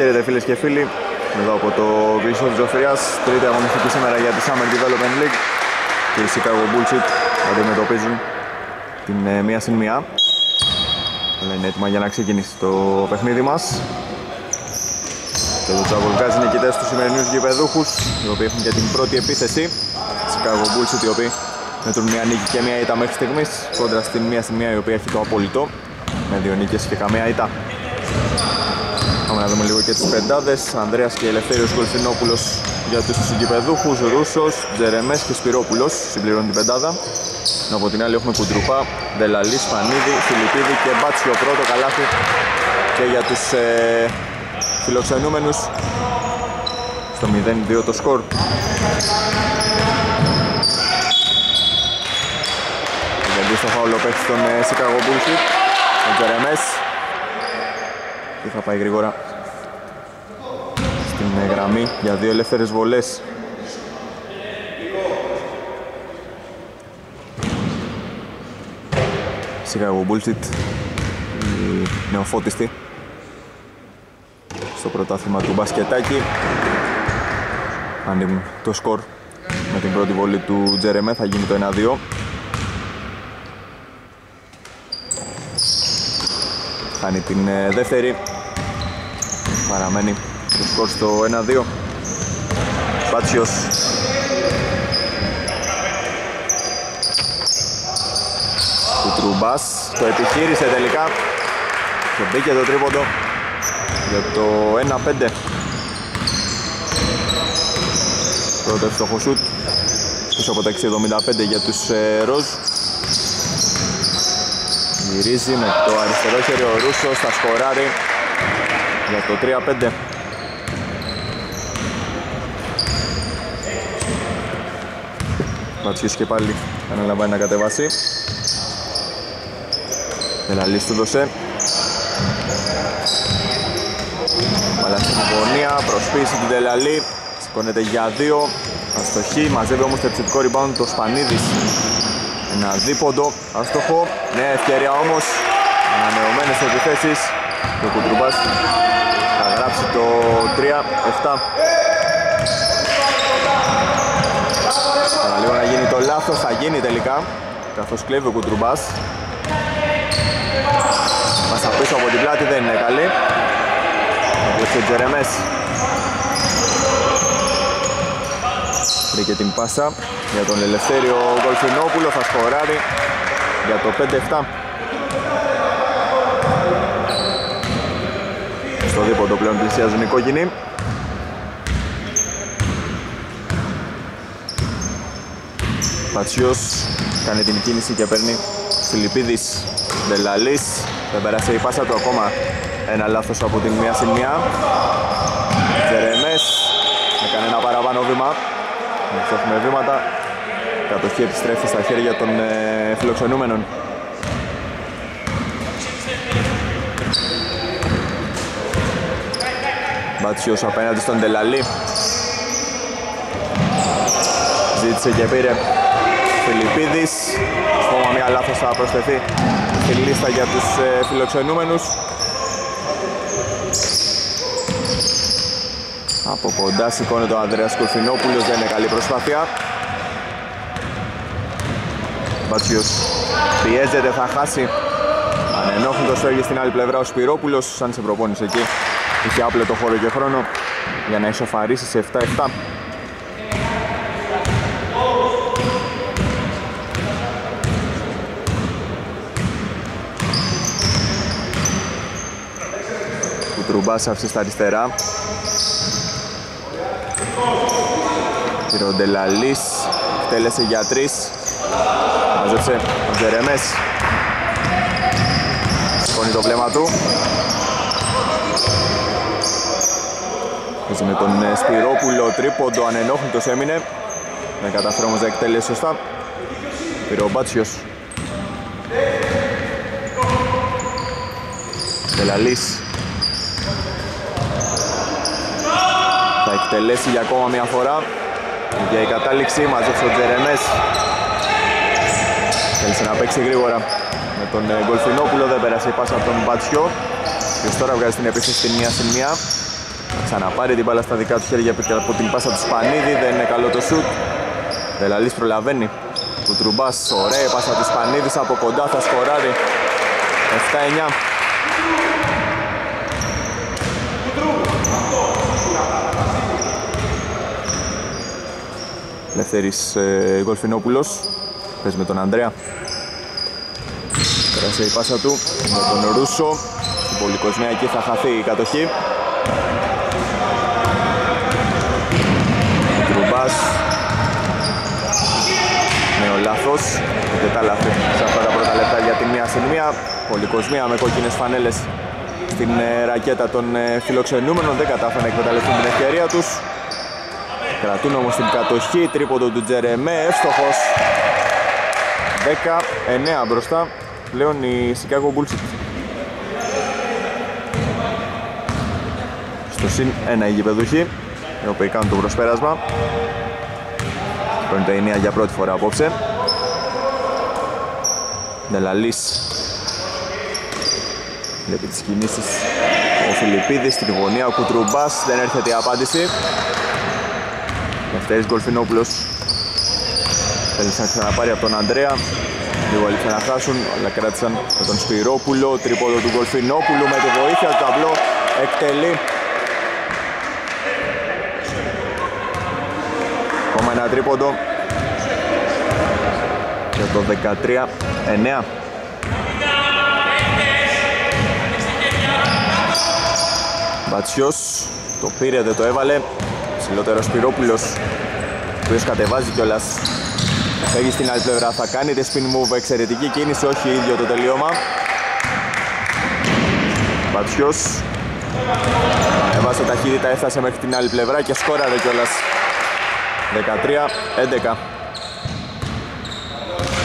χαίρετε φίλες και φίλοι. Εδώ από το Βίσο της Ζωφριάς τρίτη αγωνιστική σήμερα για τη Summer Development League. Και οι Chicago Bullshit αντιμετωπίζουν την ε, μία συν μία. Αλλά είναι έτοιμα για να ξεκινήσει το παιχνίδι μας. Και το Τσαβολκάς είναι νικητές τους σημερινούς γηπεδούχους οι οποίοι έχουν και την πρώτη επίθεση. Chicago Bullshit οι οποίοι μετρούν μια νίκη και μια ήττα μέχρι στιγμής κόντρα στην μία συν μία η οποία έχει το απολυτό με δύο νίκες και καμία ήττα Πάμε να δούμε λίγο και τις πεντάδες. Ανδρέας και Ελευθέριος Γκολφινόπουλος για τους συγκυπεδούχους, Ρούσος, Τζερεμές και Σπυρόπουλος συμπληρώνουν την πεντάδα. Ενώ από την άλλη έχουμε Κουντρουπά, Δελαλής, Σπανίδη, Φιλιππίδη και Μπάτσιο πρώτο καλάθι και για τους ε, φιλοξενούμενους στο 0-2 το σκορ. Δεν στο φάουλο παίξει τον ε, Chicago Bullshit, ο Τζερεμές και θα πάει γρήγορα στην γραμμή για δύο ελεύθερες βολές. Chicago Bullshit, η νεοφώτιστη στο πρωτάθλημα του μπασκετάκι. Ανοίγουν το σκορ με την πρώτη βολή του Τζερεμέ, θα γίνει το 1-2. Κάνει την ε, δεύτερη Παραμένει το σκορ στο 1-2 Πάτσιος Κουτρουμπάς το επιχείρησε τελικά. Και μπήκε το τρίποντο για το 1-5 Πρώτο εύστοχο σούτ πίσω από τα 6.75 για τους ε, Ροζ Γυρίζει με το αριστερό χέρι ο Ρούσος, θα σκοράρει για το 3-5. Ματσίος και πάλι αναλαμβάνει να κατεβάσει. Τελαλής του δώσε. Μπαλά στην γωνία, προσπίση του Τελαλή. Σηκώνεται για δύο. Αστοχή, μαζεύει όμως το επιθετικό rebound το Σπανίδης. Ένα δίποντο, αστοχό. Νέα ευκαιρία όμως. Ανανεωμένες επιθέσεις. Το Κουτρουμπάς θα γράψει το 3-7. Λίγο να γίνει το λάθος, θα γίνει τελικά καθώς κλέβει ο Κουτρουμπάς. Μας πίσω από την πλάτη δεν είναι καλή. Έκλεψε ο Τζερεμές. Βρήκε την πάσα για τον Ελευθέριο Γκολφινόπουλο, θα σκοράρει για το 5-7. Στο δίποτο πλέον πλησιάζουν οι κόκκινοι. Πατσιός κάνει την κίνηση και παίρνει Φιλιππίδης Δελαλής δεν πέρασε η πάσα του ακόμα. Ένα λάθος από την μία στην μία. Τζερεμές. Έκανε ένα παραπάνω βήμα. Έχουμε βήματα. Κατοχή επιστρέφει στα χέρια των ε, φιλοξενούμενων. Μπατσιός απέναντι στον Τελαλή. Ζήτησε και πήρε Φιλιππίδης. Ακόμα μια λάθος θα προσθεθεί στη λίστα για τους ε, φιλοξενούμενους. Από κοντά σηκώνεται ο Ανδρέας Κουρφινόπουλος, δεν είναι καλή προσπάθεια. Μπατσιός πιέζεται, θα χάσει. Ανενόχλητος φεύγει στην άλλη πλευρά ο Σπυρόπουλος σαν σε προπόνηση εκεί. Είχε άπλετο χώρο και χρόνο για να ισοφαρίσει σε 7-7. Κουτρουμπάς άφησε στα αριστερά. Κυροντελαλής τέλεσε για τρεις. Μαζέψε ο Τζερεμές. Σηκώνει το βλέμμα του. Παίζει με τον ε, Σπυρόπουλο, τρίποντο, ανενόχλητος έμεινε. Δεν καταφέρει όμως να εκτελέσει σωστά. Πήρε ο Μπάτσιος. Τελαλής. Εκτελέσει για ακόμα μια φορά. Για η κατάληξη μαζεύει ο Τζερεμές. Θέλησε να παίξει γρήγορα με τον ε, Γκολφινόπουλο, δεν πέρασε η πάσα από τον Μπατσιό. Και τώρα βγάζει την επίθεση στην μία στην μία. Θα ξαναπάρει την μπάλα στα δικά του χέρια από την πάσα του Σπανίδη. Δεν είναι καλό το σουτ. Δελαλής προλαβαίνει. Κουτρουμπάς, ωραία πάσα του Σπανίδης από κοντά θα σκοράρει. 7-9. Λευθέρης ε, Γολφινόπουλος. Παίζει με τον Ανδρέα. Πέρασε η πάσα του με τον Ρούσο. Στην πολυκοσμία εκεί θα χαθεί η κατοχή. Τρουμπάς Νέο λάθος. Δεν τα λάθη. Σε αυτά τα πρώτα λεπτά για την μία στην μία. Πολυκοσμία με κόκκινες φανέλες στην ε, ρακέτα των ε, φιλοξενούμενων. Δεν κατάφεραν να εκμεταλλευτούν την ευκαιρία τους Κρατούν όμως την κατοχή, τρίποντο του Τζερεμέ, εύστοχος. 19 μπροστά, πλέον η Chicago Bulls. Στο συν ένα οι γηπεδούχοι, οι οποίοι κάνουν το προσπέρασμα. 59 για πρώτη φορά απόψε. Νελαλής. Βλέπει τις κινήσεις ο Φιλιππίδης στην γωνία, ο Κουτρουμπάς, δεν έρχεται η απάντηση Δευτέρης Γκολφινόπουλος. Θέλησαν να ξαναπάρει από τον Ανδρέα. Λίγο έλειψαν να χάσουν αλλά κράτησαν με τον Σπυρόπουλο. Τρίποδο του Γκολφινόπουλου με τη βοήθεια του ταμπλό εκτελεί. Ακόμα ένα τρίποντο. Για το 13-9 Μπατσιός το πήρε, δεν το έβαλε. Ψηλότερο Σπυρόπουλος. ο οποίος κατεβάζει κιόλας. Φεύγει στην άλλη πλευρά, θα κάνει τη spin move, εξαιρετική κίνηση, όχι ίδιο το τελείωμα. Πατσιός Έβασε ταχύτητα, έφτασε μέχρι την άλλη πλευρά και σκόραρε κιόλας. 13-11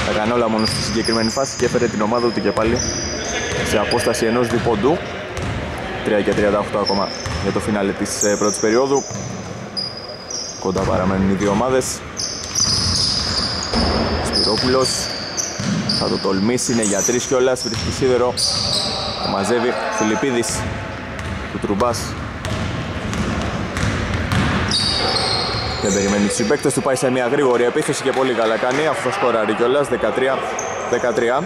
Τα έκανε όλα μόνο στη συγκεκριμένη φάση και έφερε την ομάδα του και πάλι σε απόσταση ενός διποντού. 3 και 38 ακόμα για το φινάλε της ε, πρώτης περίοδου Κοντά παραμένουν οι δύο ομάδες. Σπυρόπουλος θα το τολμήσει, είναι για τρεις κιόλας, βρίσκει σίδερο. Το μαζεύει Φιλιππίδης του Τρουμπάς. Δεν περιμένει τους συμπαίκτες του, πάει σε μια γρήγορη επίθεση και πολύ καλά κάνει, αφού θα σκοράρει κιόλας, 13-13.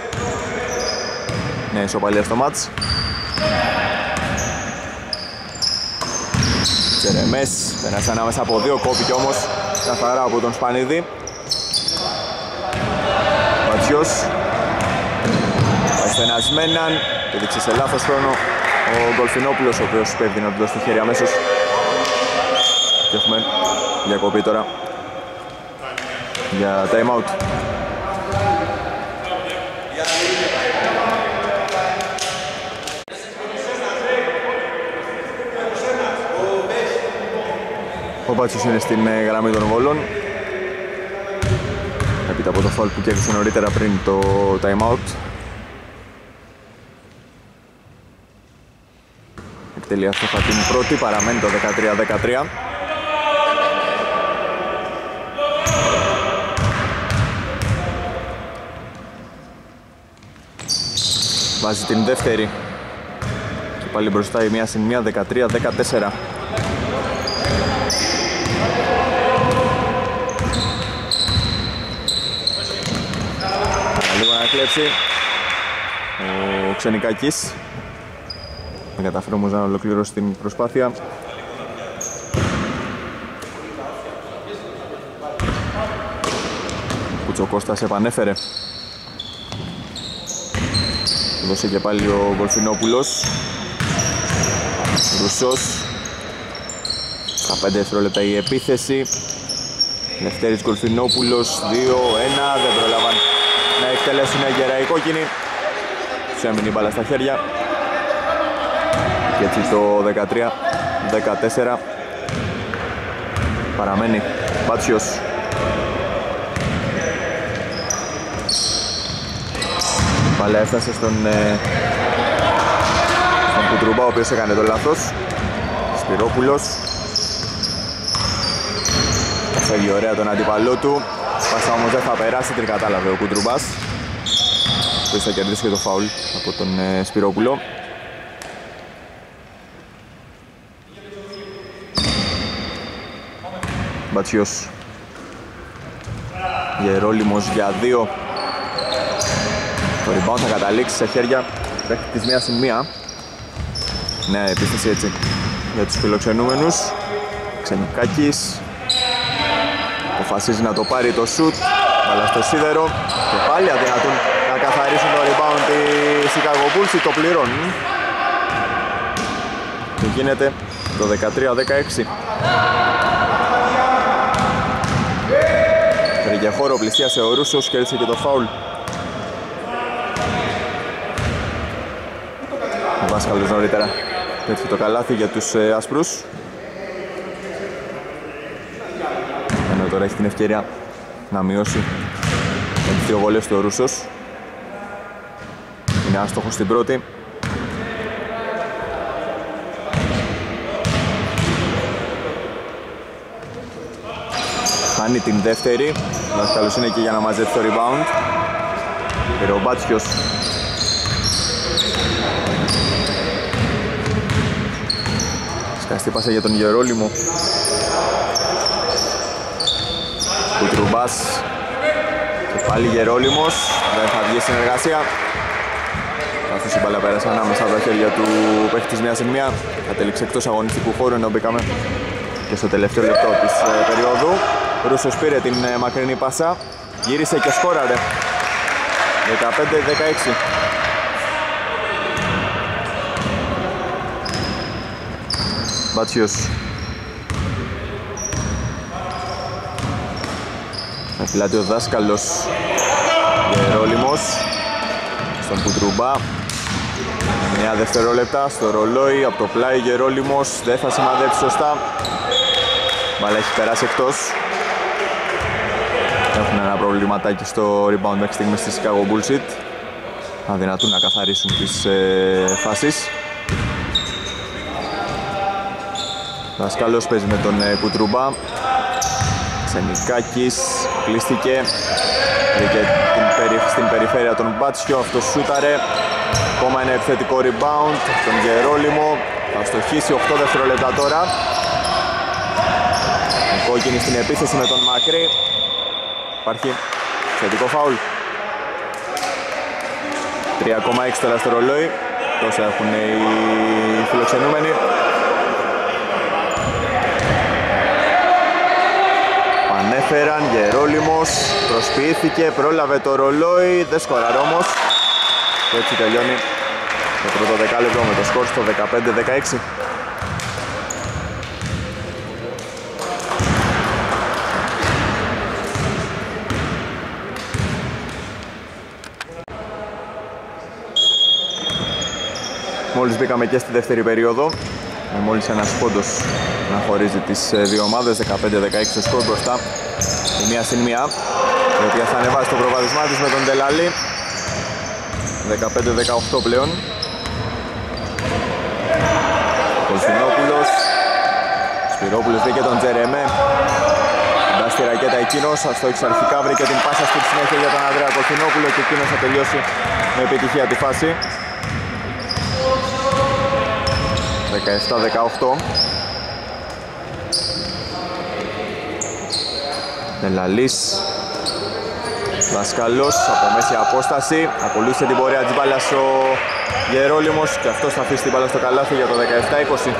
Ναι, ισοπαλία στο μάτς. Τζερεμές πέρασε ανάμεσα από δύο, κόπηκε όμως καθαρά από τον Σπανίδη. Πατσιός Ασθενασμέναν και δείξε σε λάθος χρόνο ο Γκολφινόπουλος ο οποίος πέφτει να του δώσει το χέρι αμέσως και έχουμε διακοπή τώρα για time out. Ο Μπάτσος είναι στην ε, γραμμή των βόλων. Έπειτα από το φάουλ που κέρδισε νωρίτερα πριν το time out. Εκτελεί αυτό θα την πρώτη, παραμένει το 13-13. Βάζει την δεύτερη και πάλι μπροστά η μία συν μία 13-14 κλέψει ο Ξενικάκης. Δεν καταφέρει όμως να ολοκληρώσει την προσπάθεια. Κουτσοκώστας επανέφερε. Δώσε και πάλι ο Γολφινόπουλος. Ρουσός. Στα 5 δευτερόλεπτα η επίθεση. Λευτέρης Γολφινόπουλος 2-1 δεν προλάβαν. να εκτελέσουν γερά οι κόκκινοι. Τους έμεινε η μπάλα στα χέρια. Και έτσι το 13-14 παραμένει Μπάτσιος. Μπάλα έφτασε στον, ε, στον Κουτρουμπά ο οποίος έκανε το λάθος. Σπυρόπουλος. Φεύγει ωραία τον αντίπαλό του. Πάσα όμως δεν θα περάσει, την κατάλαβε ο Κουντρουμπάς που θα κερδίσει και το φάουλ από τον ε, Σπυρόπουλο. Μπατσιός. Γερόλυμος για δύο. Το rebound θα καταλήξει σε χέρια μέχρι της μία στην μία. Ναι, επίθεση έτσι για τους φιλοξενούμενους. Ξενικάκης. Αποφασίζει να το πάρει το σουτ. Αλλά στο σίδερο. Και πάλι αδυνατούν να καθαρίσουν το rebound της Chicago Bulls το πληρώνουν. Και γίνεται το 13-16 Βρήκε χώρο, πλησίασε ο Ρούσος, κέρδισε και το φάουλ. Ο Βάσκαλος νωρίτερα πέτυχε το καλάθι για τους ε, άσπρους ενώ τώρα έχει την ευκαιρία να μειώσει με δύο βολές του ο Ρούσος είναι άστοχος στην πρώτη. Χάνει την δεύτερη. Δάσκαλος είναι και για να μαζέψει το rebound. Πήρε ο Μπάτσιος Σκαστή πάσα για τον Γερόλυμο. Κουτρουμπάς. Και πάλι Γερόλυμος. Δεν θα βγει συνεργασία. Καθώς η μπάλα πέρασε ανάμεσα από τα χέρια του παίχτης μία μία Κατέληξε εκτός αγωνιστικού χώρου ενώ μπήκαμε και στο τελευταίο λεπτό της ε, περίοδου. Ρούσος πήρε την ε, μακρινή πάσα. Γύρισε και σκόραρε. 15-16 Μπατσιός Με ο δάσκαλος Γερόλυμος Στον Πουτρουμπά 9 δευτερόλεπτα στο ρολόι από το πλάι Γερόλυμος δεν θα σημαδέψει σωστά. Μπαλά έχει περάσει εκτός. Έχουν ένα προβληματάκι στο rebound μέχρι στιγμής στη Chicago Bullshit αδυνατούν να καθαρίσουν τις ε, φάσεις. Δασκάλος παίζει με τον ε, Κουτρούμπα. Ξενικάκης κλείστηκε βρήκε την περι, στην περιφέρεια τον Μπάτσιο αυτό σούταρε ακόμα ένα επιθετικό rebound τον Γερόλυμο θα στοχίσει 8 δευτερόλεπτα τώρα κόκκινη στην επίθεση με τον Μακρύ Υπάρχει θετικό φάουλ. 3,6 τώρα στο ρολόι. Τόσα έχουν οι φιλοξενούμενοι. Πανέφεραν, Γερόλυμος, προσποιήθηκε, πρόλαβε το ρολόι, δεν σκοράρε όμως. Και έτσι τελειώνει το πρώτο δεκάλεπτο με το σκορ στο 15-16. Μόλις μπήκαμε και στη δεύτερη περίοδο με μόλις ένας πόντος να χωρίζει τις ε, δύο ομάδες 15-16 σκορ μπροστά η μία συν μία η οποία θα ανεβάσει το προβάδισμά της με τον Τελαλή. 15-18 πλέον. Κολφινόπουλος Σπυρόπουλος βρήκε τον Τζερεμέ. Κοντά στη ρακέτα εκείνος αστόχησε αρχικά βρήκε την πάσα στη συνέχεια για τον Ανδρέα Κολφινόπουλο και εκείνος θα τελειώσει με επιτυχία τη φάση. 17-18 Μελαλής Δασκαλός από μέση απόσταση. Ακολούθησε την πορεία της μπάλας ο Γερόλυμος και αυτός θα αφήσει την μπάλα στο καλάθι για το 17-20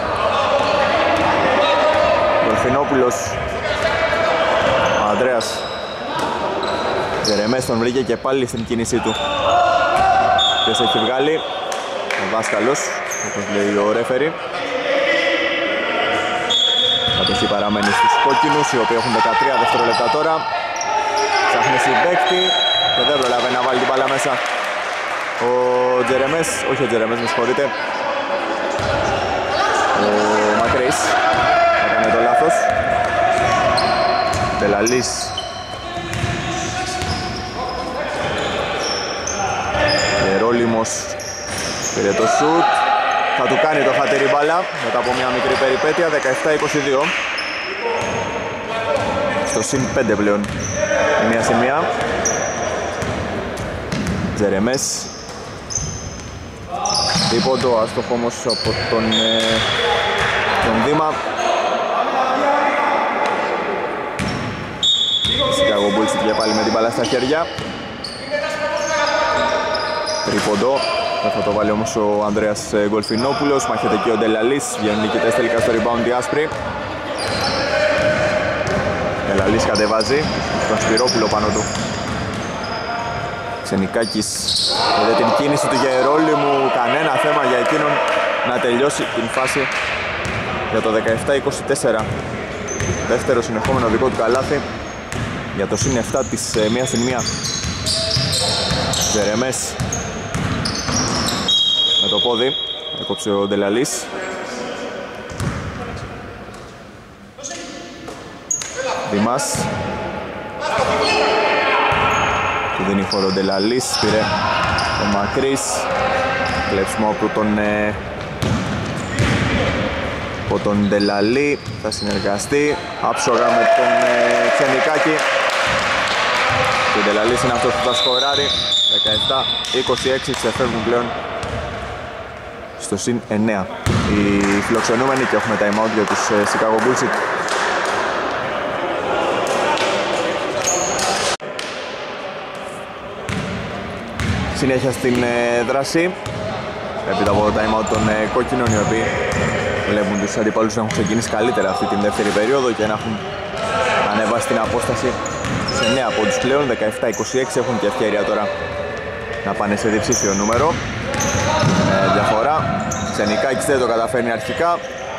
Δολφινόπουλος Ο Ανδρέας. Ζερεμές τον βρήκε και πάλι στην κίνησή του. Ποιος έχει βγάλει; Ο Δάσκαλος όπως λέει ο ρέφερη. Παραμένει στους κόκκινους, οι οποίοι έχουν 13 δευτερόλεπτα τώρα. Ψάχνει συμπέκτη και δεν προλαβαίνει να βάλει την μπάλα μέσα. Ο Τζερεμές, όχι ο Τζερεμές, με συγχωρείτε. Ο Μακρύς έκανε το λάθος. Τελαλής Γερόλυμος πήρε το σουτ θα του κάνει το χατήρι μπάλα μετά από μια μικρή περιπέτεια 17-22 στο συν 5 πλέον η μία σημεία Τζερεμές Δίποντο άστοχο όμως από τον, ε, τον Δήμα πάλι με την μπάλα στα χέρια. Τρίποντο. Δεν θα το βάλει όμως ο Ανδρέας ε, Γκολφινόπουλος. Μάχεται και ο Ντελαλής. Βγαίνουν νικητές τελικά στο rebound οι άσπροι. Ντελαλής κατεβάζει. Τον Σπυρόπουλο πάνω του. Ξενικάκης είδε την κίνηση του Γερόλυμου. Κανένα θέμα για εκείνον να τελειώσει την φάση για το 17-24. Δεύτερο συνεχόμενο δικό του καλάθι για το συν 7 της ε, μία στην μία. Ζερεμές με το πόδι, έκοψε ο Ντελαλής. Δημάς. Του δίνει χώρο ο Ντελαλής, πήρε ο Μακρύς. Κλέψιμο από τον ε, από τον Ντελαλή. Θα συνεργαστεί. Άψογα με τον ε, Ξενικάκη και ο Ντελαλής είναι αυτός που θα σκοράρει. 17-26 ξεφεύγουν πλέον στο συν 9 οι φιλοξενούμενοι και έχουμε time out για τους ε, Chicago Bulls Συνέχεια στην ε, δράση. Έπειτα από το time out των ε, κόκκινων οι οποίοι βλέπουν τους αντιπάλους να έχουν ξεκινήσει καλύτερα αυτή την δεύτερη περίοδο και να έχουν ανεβάσει την απόσταση σε 9 πόντους πλέον, 17-26 έχουν και ευκαιρία τώρα να πάνε σε διψήφιο νούμερο. Ε, διαφορά. Ξενικάκης δεν το καταφέρνει αρχικά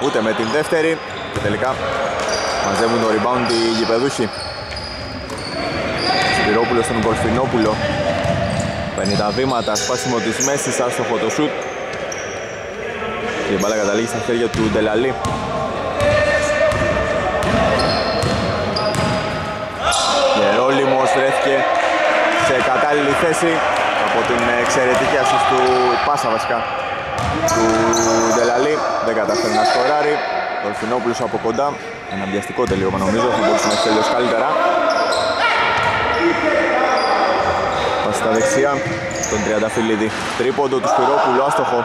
ούτε με την δεύτερη. Και τελικά μαζεύουν το rebound οι γηπεδούχοι. Σπυρόπουλος στον Κορφινόπουλο παίρνει τα βήματα, σπάσιμο της μέσης, άστοχο το σουτ και η μπάλα καταλήγει στα χέρια του Ντελαλή. Γερόλυμος βρέθηκε σε κατάλληλη θέση από την εξαιρετική ασύς του πάσα βασικά του Ντελαλή. Δεν καταφέρει να σκοράρει. Ο Ελφινόπουλος από κοντά. Ένα βιαστικό τελείωμα νομίζω, θα μπορούσε να έχει τελειώσει καλύτερα. Στα δεξιά, τον Τριανταφυλλίδη. Τρίποντο του Σπυρόπουλου, άστοχο.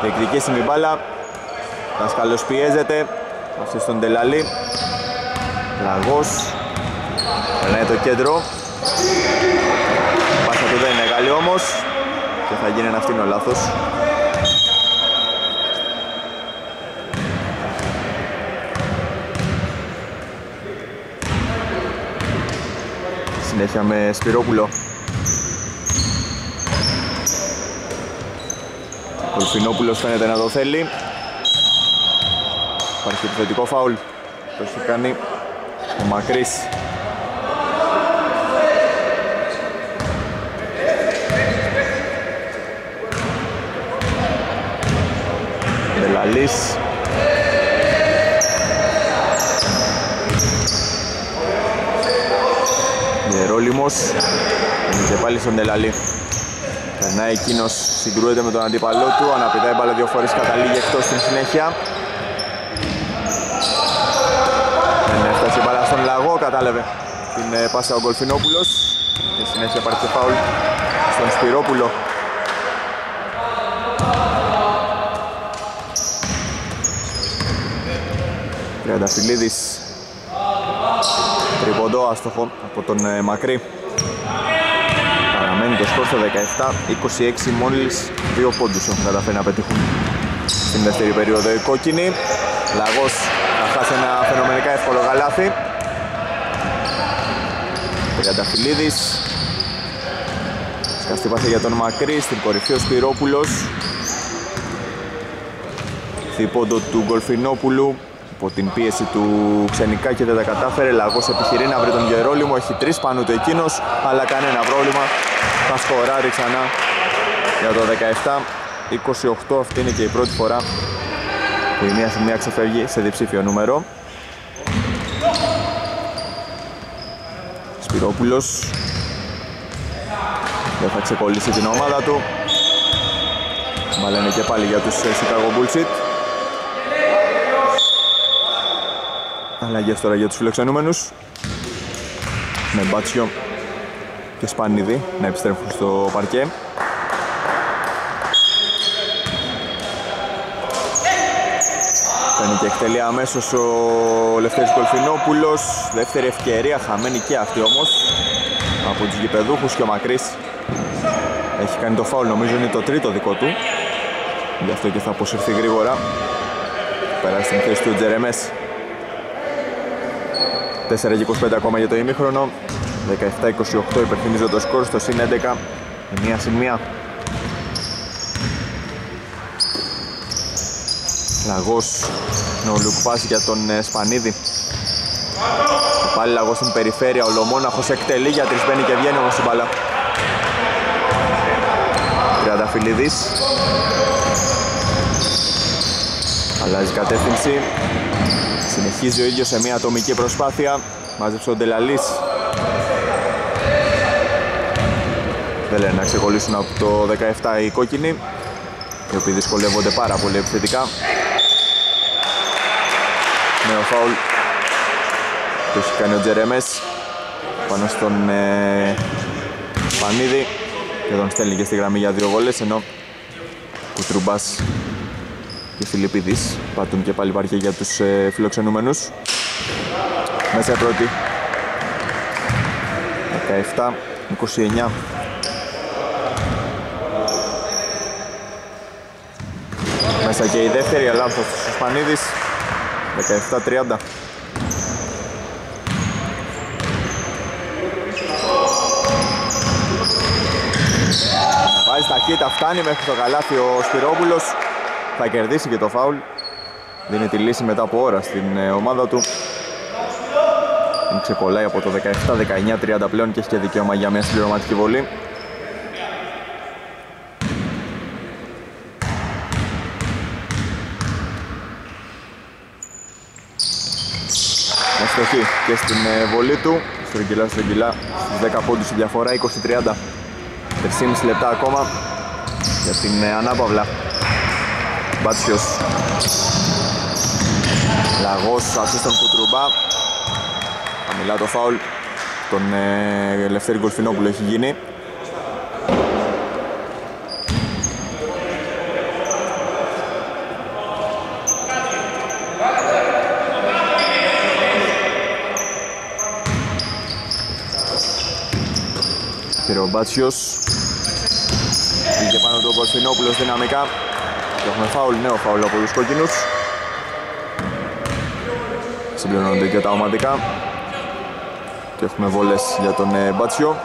Διεκδικήσει με μπάλα. Δάσκαλος πιέζεται. Αυτή στον Τελαλή. Λαγός. Περνάει το κέντρο. Πάσα του δεν είναι καλή όμως. Και θα γίνει ένα φτύνο λάθος. Συνέχεια με Σπυρόπουλο. Ο Λουφινόπουλος φαίνεται να το θέλει. Υπάρχει επιθετικό φάουλ. Το έχει κάνει ο Μακρύς. Δελαλής. Γερόλυμος. Είναι και πάλι στον Δελαλή. Περνάει εκείνος, συγκρούεται με τον αντίπαλό του, αναπηδάει μπάλα δύο φορές, καταλήγει εκτός στην συνέχεια. Δεν έφτασε η μπάλα στον λαγό, κατάλαβε την ε, πάσα ο Γκολφινόπουλος. Και συνέχεια υπάρχει και φάουλ στον Σπυρόπουλο. Τριανταφυλλίδης Τριποντό άστοχο από τον ε, Μακρύ Παραμένει το σκορ στο 17-26 μόλις δύο πόντους έχουν καταφέρει να πετύχουν στην δεύτερη περίοδο οι κόκκινοι Λαγός θα χάσει ένα φαινομενικά εύκολο γαλάθι Τριανταφυλλίδης Σκαστή πάση για τον Μακρύ στην κορυφή ο Σπυρόπουλος Θήποντο του Γκολφινόπουλου από την πίεση του Ξενικά και δεν τα κατάφερε. Λαγός επιχειρεί να βρει τον Γερόλυμο, έχει τρεις πάνω του εκείνος, αλλά κανένα πρόβλημα. Θα σκοράρει ξανά για το 17-28. Αυτή είναι και η πρώτη φορά που η μία σημεία ξεφεύγει σε διψήφιο νούμερο. Σπυρόπουλος δεν θα ξεκολλήσει την ομάδα του. Μπαλά είναι και πάλι για τους Chicago Bullshit. Αλλαγές τώρα για τους φιλοξενούμενους με Μπάτσιο και Σπανίδη να επιστρέφουν στο παρκέ. Παίρνει και εκτελεί αμέσως ο Λευτέρης Κολφινόπουλος. Δεύτερη ευκαιρία, χαμένη και αυτή όμως. από τους γηπεδούχους και ο Μακρύς έχει κάνει το φάουλ νομίζω είναι το τρίτο δικό του γι' αυτό και θα αποσυρθεί γρήγορα περάσει στην θέση του Τζερεμές 4 και 25 ακόμα για το ημίχρονο 17-28 υπερθυμίζω το σκορ στο συν 11 η μία συν μία. Λαγός. Νολουκπάς για τον ε, Σπανίδη. Πάλι Λαγός στην περιφέρεια, ο Λομόναχος εκτελεί για τρεις μπαίνει και βγαίνει όμως η μπάλα. Τριανταφυλλίδης. Αλλάζει κατεύθυνση. Συνεχίζει ο ίδιος σε μια ατομική προσπάθεια. Μάζεψε ο Ντελαλής Δεν λένε να ξεκολλήσουν από το 17 οι κόκκινοι οι οποίοι δυσκολεύονται πάρα πολύ επιθετικά. Νέο φάουλ που έχει κάνει ο Τζερέμες πάνω στον ε, Πανίδη και τον στέλνει και στη γραμμή για δύο βόλες ενώ Κουτρουμπάς και Φιλιππίδης πατούν και πάλι υπάρχει για τους ε, φιλοξενούμενους. Μέσα πρώτη. 17-29 και η δεύτερη, αλλά λάθος του Σπανίδης 17-30 Βάζει ταχύτητα, φτάνει μέχρι το καλάθι ο Σπυρόπουλος. Θα κερδίσει και το φάουλ. Δίνει τη λύση μετά από ώρα στην ε, ομάδα του. Ξεκολλάει από το 17-19-30 πλέον και έχει και δικαίωμα για μια συμπληρωματική βολή Αστοχή και στην ε, βολή του. Στρογγυλά, στρογγυλά. Στους 10 πόντους η διαφορά 20-30 3,5 λεπτά ακόμα για την ε, ανάπαυλα. Μπάτσιος. Λαγός ασίστον Κουτρουμπά. Χαμηλά το φάουλ. Τον ε, Ελευθέρη Γκολφινόπουλο έχει γίνει ο Μπάτσιος Είχε πάνω του ο Κωνστινόπουλος δυναμικά. Και έχουμε φάουλ, νέο φάουλ από τους κόκκινους. Συμπληρώνονται και τα ομαδικά. Και έχουμε βόλες για τον ε, Μπάτσιο.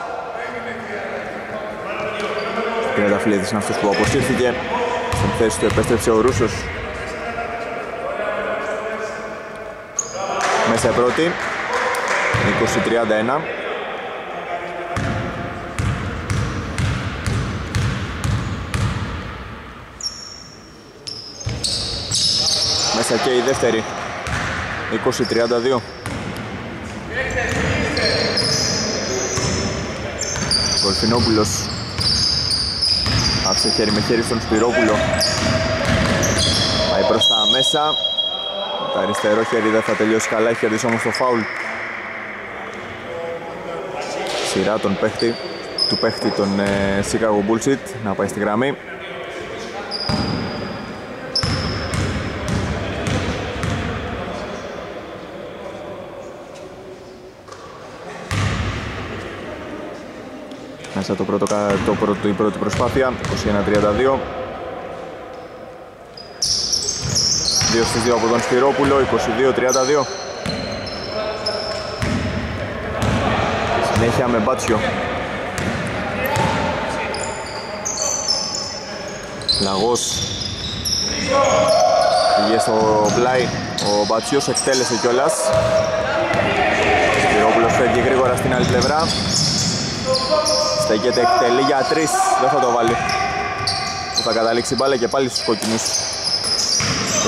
Κρεταφλίδης είναι αυτός που αποσύρθηκε. Στην θέση του επέστρεψε ο Ρούσος. Μέσα πρώτη. 20-31 Μέσα και η δεύτερη. 20-32 Κολφινόπουλος Άφησε χέρι με χέρι στον Σπυρόπουλο. Πάει προς τα μέσα. Το αριστερό χέρι δεν θα τελειώσει καλά. Έχει κερδίσει όμως το φάουλ. Σειρά τον παίχτη Του παίχτη τον ε, Chicago Bullshit Να πάει στη γραμμή μέσα το πρώτο, το πρώτο, η πρώτη προσπάθεια 21-32 2 στις 2 από τον Σπυρόπουλο 22-32 Συνέχεια με Μπάτσιο. Λαγός. Πήγε στο πλάι. Ο Μπάτσιος εκτέλεσε κιόλας. Σπυρόπουλος φεύγει γρήγορα στην άλλη πλευρά Στέκεται εκτελεί για τρεις, δεν θα το βάλει. Θα καταλήξει μπάλα και πάλι στους κόκκινους.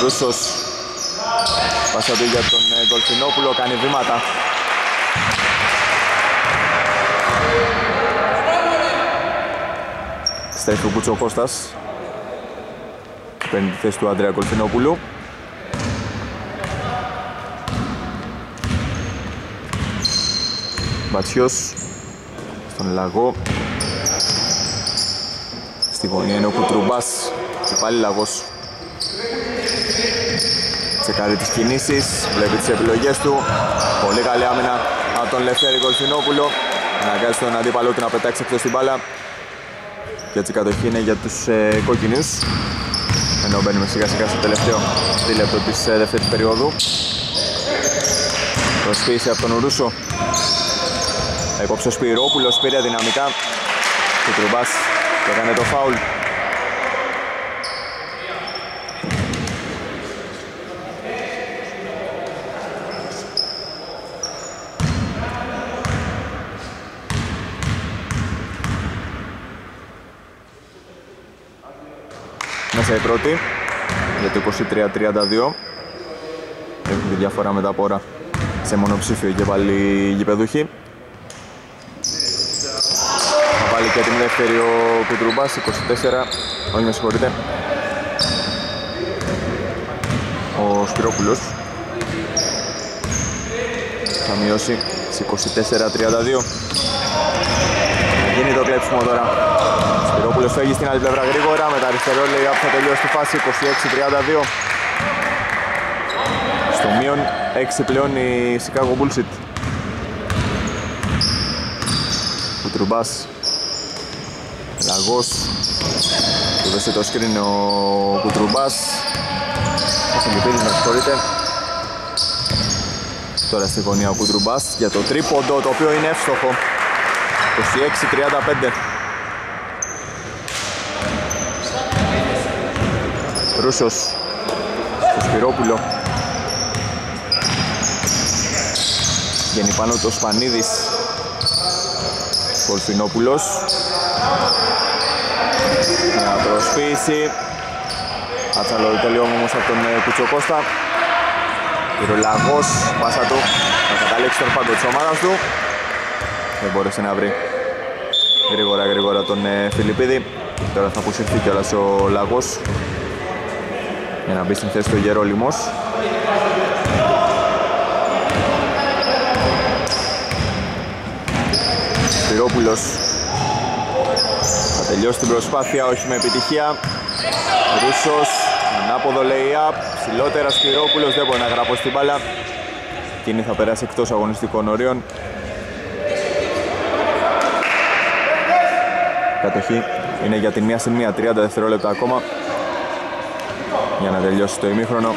Ρούσος. Πάσα του για τον ε, Γκολφινόπουλο, κάνει βήματα. Στρέφει ο Κουτσο Κώστας. Παίρνει τη θέση του Αντρέα Γκολφινόπουλου. Μπατσιός στον Λαγό στη γωνία είναι ο Κουτρουμπάς και πάλι Λαγός τσεκάρει τις κινήσεις, βλέπει τις επιλογές του πολύ καλή άμυνα από τον Λευτέρη Κολφινόπουλο Αναγκάζει τον αντίπαλο του να πετάξει εκτός την μπάλα. Και έτσι η κατοχή είναι για τους ε, κόκκινους. Ενώ μπαίνουμε σιγά σιγά στο τελευταίο δίλεπτο της ε, δεύτερης περίοδου. Προσποίηση από τον Ρούσο. Έκοψε ο Σπυρόπουλος, πήρε δυναμικά. Και Τρουμπάς και έκανε το φάουλ. Μέσα η πρώτη για το 23-32. Έχουν τη διαφορά με τα πόρα σε μονοψήφιο και πάλι οι γηπεδούχοι. Θα βάλει και την δεύτερη ο Κουτρουμπάς, 24, όχι με συγχωρείτε. Ο Σπυρόπουλος θα μειώσει σε 24-32. Γίνει το κλέψιμο τώρα. Σπυρόπουλος φεύγει στην άλλη πλευρά γρήγορα με τα αριστερό λέει θα τελειώσει τη φάση 26-32. Στο μείον 6 πλέον η Chicago Bullshit. Κουτρουμπάς. Λαγός. Του δώσε το σκριν ο Κουτρουμπάς. Ο Φιλιππίδης με συγχωρείτε. Τώρα στη γωνία ο Κουτρουμπάς για το τρίποντο το οποίο είναι εύστοχο. 26-35. Ρούσος στο Σπυρόπουλο Βγαίνει πάνω το Σπανίδης Κολφινόπουλος Μια προσποίηση Ατσαλό τελειώμα όμως από τον ε, Κουτσοκώστα Πυρολαγός, πάσα του Θα καταλήξει τον πάγκο της ομάδας του Δεν μπόρεσε να βρει γρήγορα γρήγορα τον ε, Φιλιππίδη Τώρα θα αποσυρθεί κιόλας ο Λαγός για να μπει στην θέση του Γερόλυμος. Σπυρόπουλος θα τελειώσει την προσπάθεια, όχι με επιτυχία. Ρούσος, ανάποδο lay-up, ψηλότερα Σπυρόπουλος, δεν μπορεί να γραπώ στην μπάλα. Εκείνη θα περάσει εκτός αγωνιστικών ορίων. Κατοχή είναι για την μία στην μία, 30 δευτερόλεπτα ακόμα για να τελειώσει το ημίχρονο.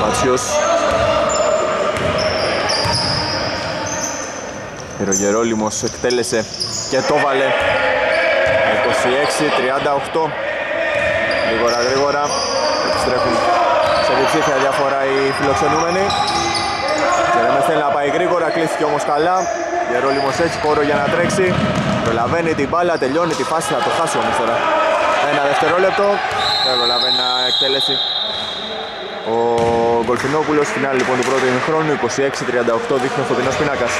Πατσιός. Γερογερόλυμος εκτέλεσε και το βάλε. 26-38 Γρήγορα γρήγορα. Επιστρέφουν σε διψήφια διάφορα οι φιλοξενούμενοι. Τζερέμες θέλει να πάει γρήγορα, κλείθηκε όμως καλά. Γερόλυμος έχει χώρο για να τρέξει. Προλαβαίνει την μπάλα, τελειώνει τη φάση, θα το χάσει όμως τώρα. Ένα δευτερόλεπτο, δεν προλαβαίνει να εκτελέσει ο Γκολφινόπουλος. Φινάλι λοιπόν του πρώτου ημιχρόνου, 26-38 δείχνει ο φωτεινός πινάκας.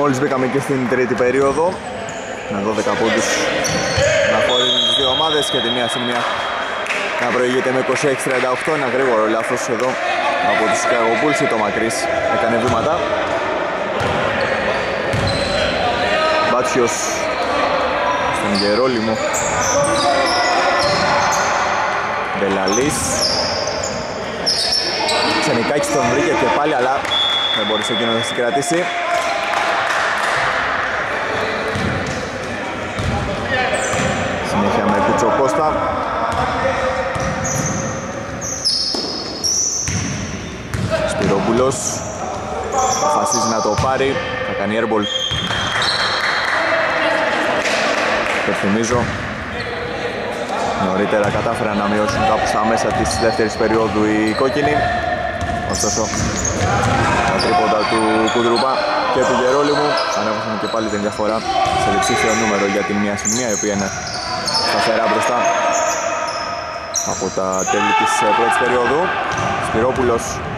Μόλις μπήκαμε και στην τρίτη περίοδο με 12 πόντους να χωρίζουν τις δύο ομάδες και τη μία στην μία να προηγείται με 26-38 ένα γρήγορο λάθος εδώ από τους Chicago Bulls το Μακρύς έκανε βήματα. Μπάτσιος στον Γερόλυμο. Μπελαλής. Ξενικάκης τον βρήκε και πάλι αλλά δεν μπορούσε εκείνο να συγκρατήσει Συνέχεια με Κουτσοκώστα Σπυρόπουλος αποφασίζει να το πάρει. Θα κάνει airball. Θυμίζω. Νωρίτερα κατάφεραν να μειώσουν κάπου στα μέσα της δεύτερης περίοδου οι κόκκινοι. Ωστόσο τα τρίποντα του Κουδρουπά και του Γερόλυμου ανέβασαν και πάλι την διαφορά σε διψήφιο νούμερο για την μία σημεία η οποία είναι σταθερά μπροστά από τα τέλη της ε, πρώτης περίοδου. Σπυρόπουλος και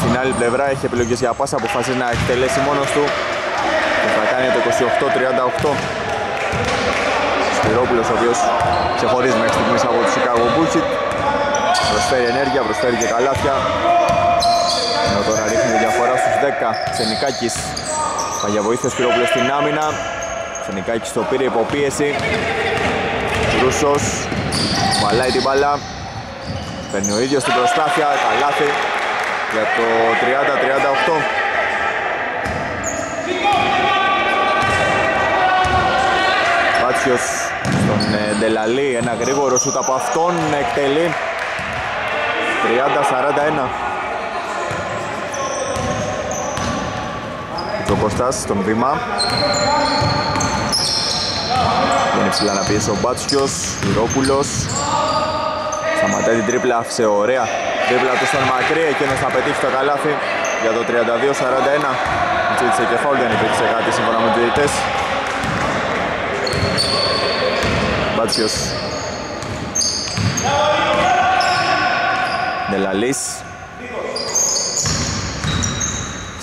στην άλλη πλευρά έχει επιλογές για πάσα, αποφασίζει να εκτελέσει μόνος του και θα κάνει το 28-38 Σπυρόπουλος ο οποίος ξεχωρίζει μέχρι στιγμής από το Chicago Bullshit προσφέρει ενέργεια, προσφέρει και καλάθια ενώ τώρα ρίχνει διαφορά στους 10 Ξενικάκης θα για βοήθεια Σπυρόπουλος στην άμυνα Ξενικάκης στο πήρε υποπίεση. Ρούσος. Βαλάει την μπάλα. Παίρνει ο ίδιος την προσπάθεια. Καλάθι για το 30-38. Πάτσιος στον ε, Ντελαλή, ένα γρήγορο σούτ από αυτόν. Εκτελεί. 30-41 Το Κώστας στον βήμα. Είναι ψηλά να πιέσει ο Μπάτσιος, Ηρόπουλος Σταματάει την τρίπλα, άφησε ωραία. Τρίπλα του στον μακρύ, εκείνος θα πετύχει το καλάθι για το 32-41 Ζήτησε και φάουλ, δεν υπήρξε κάτι σύμφωνα με τους διαιτητές. Μπάτσιος. Νελαλής.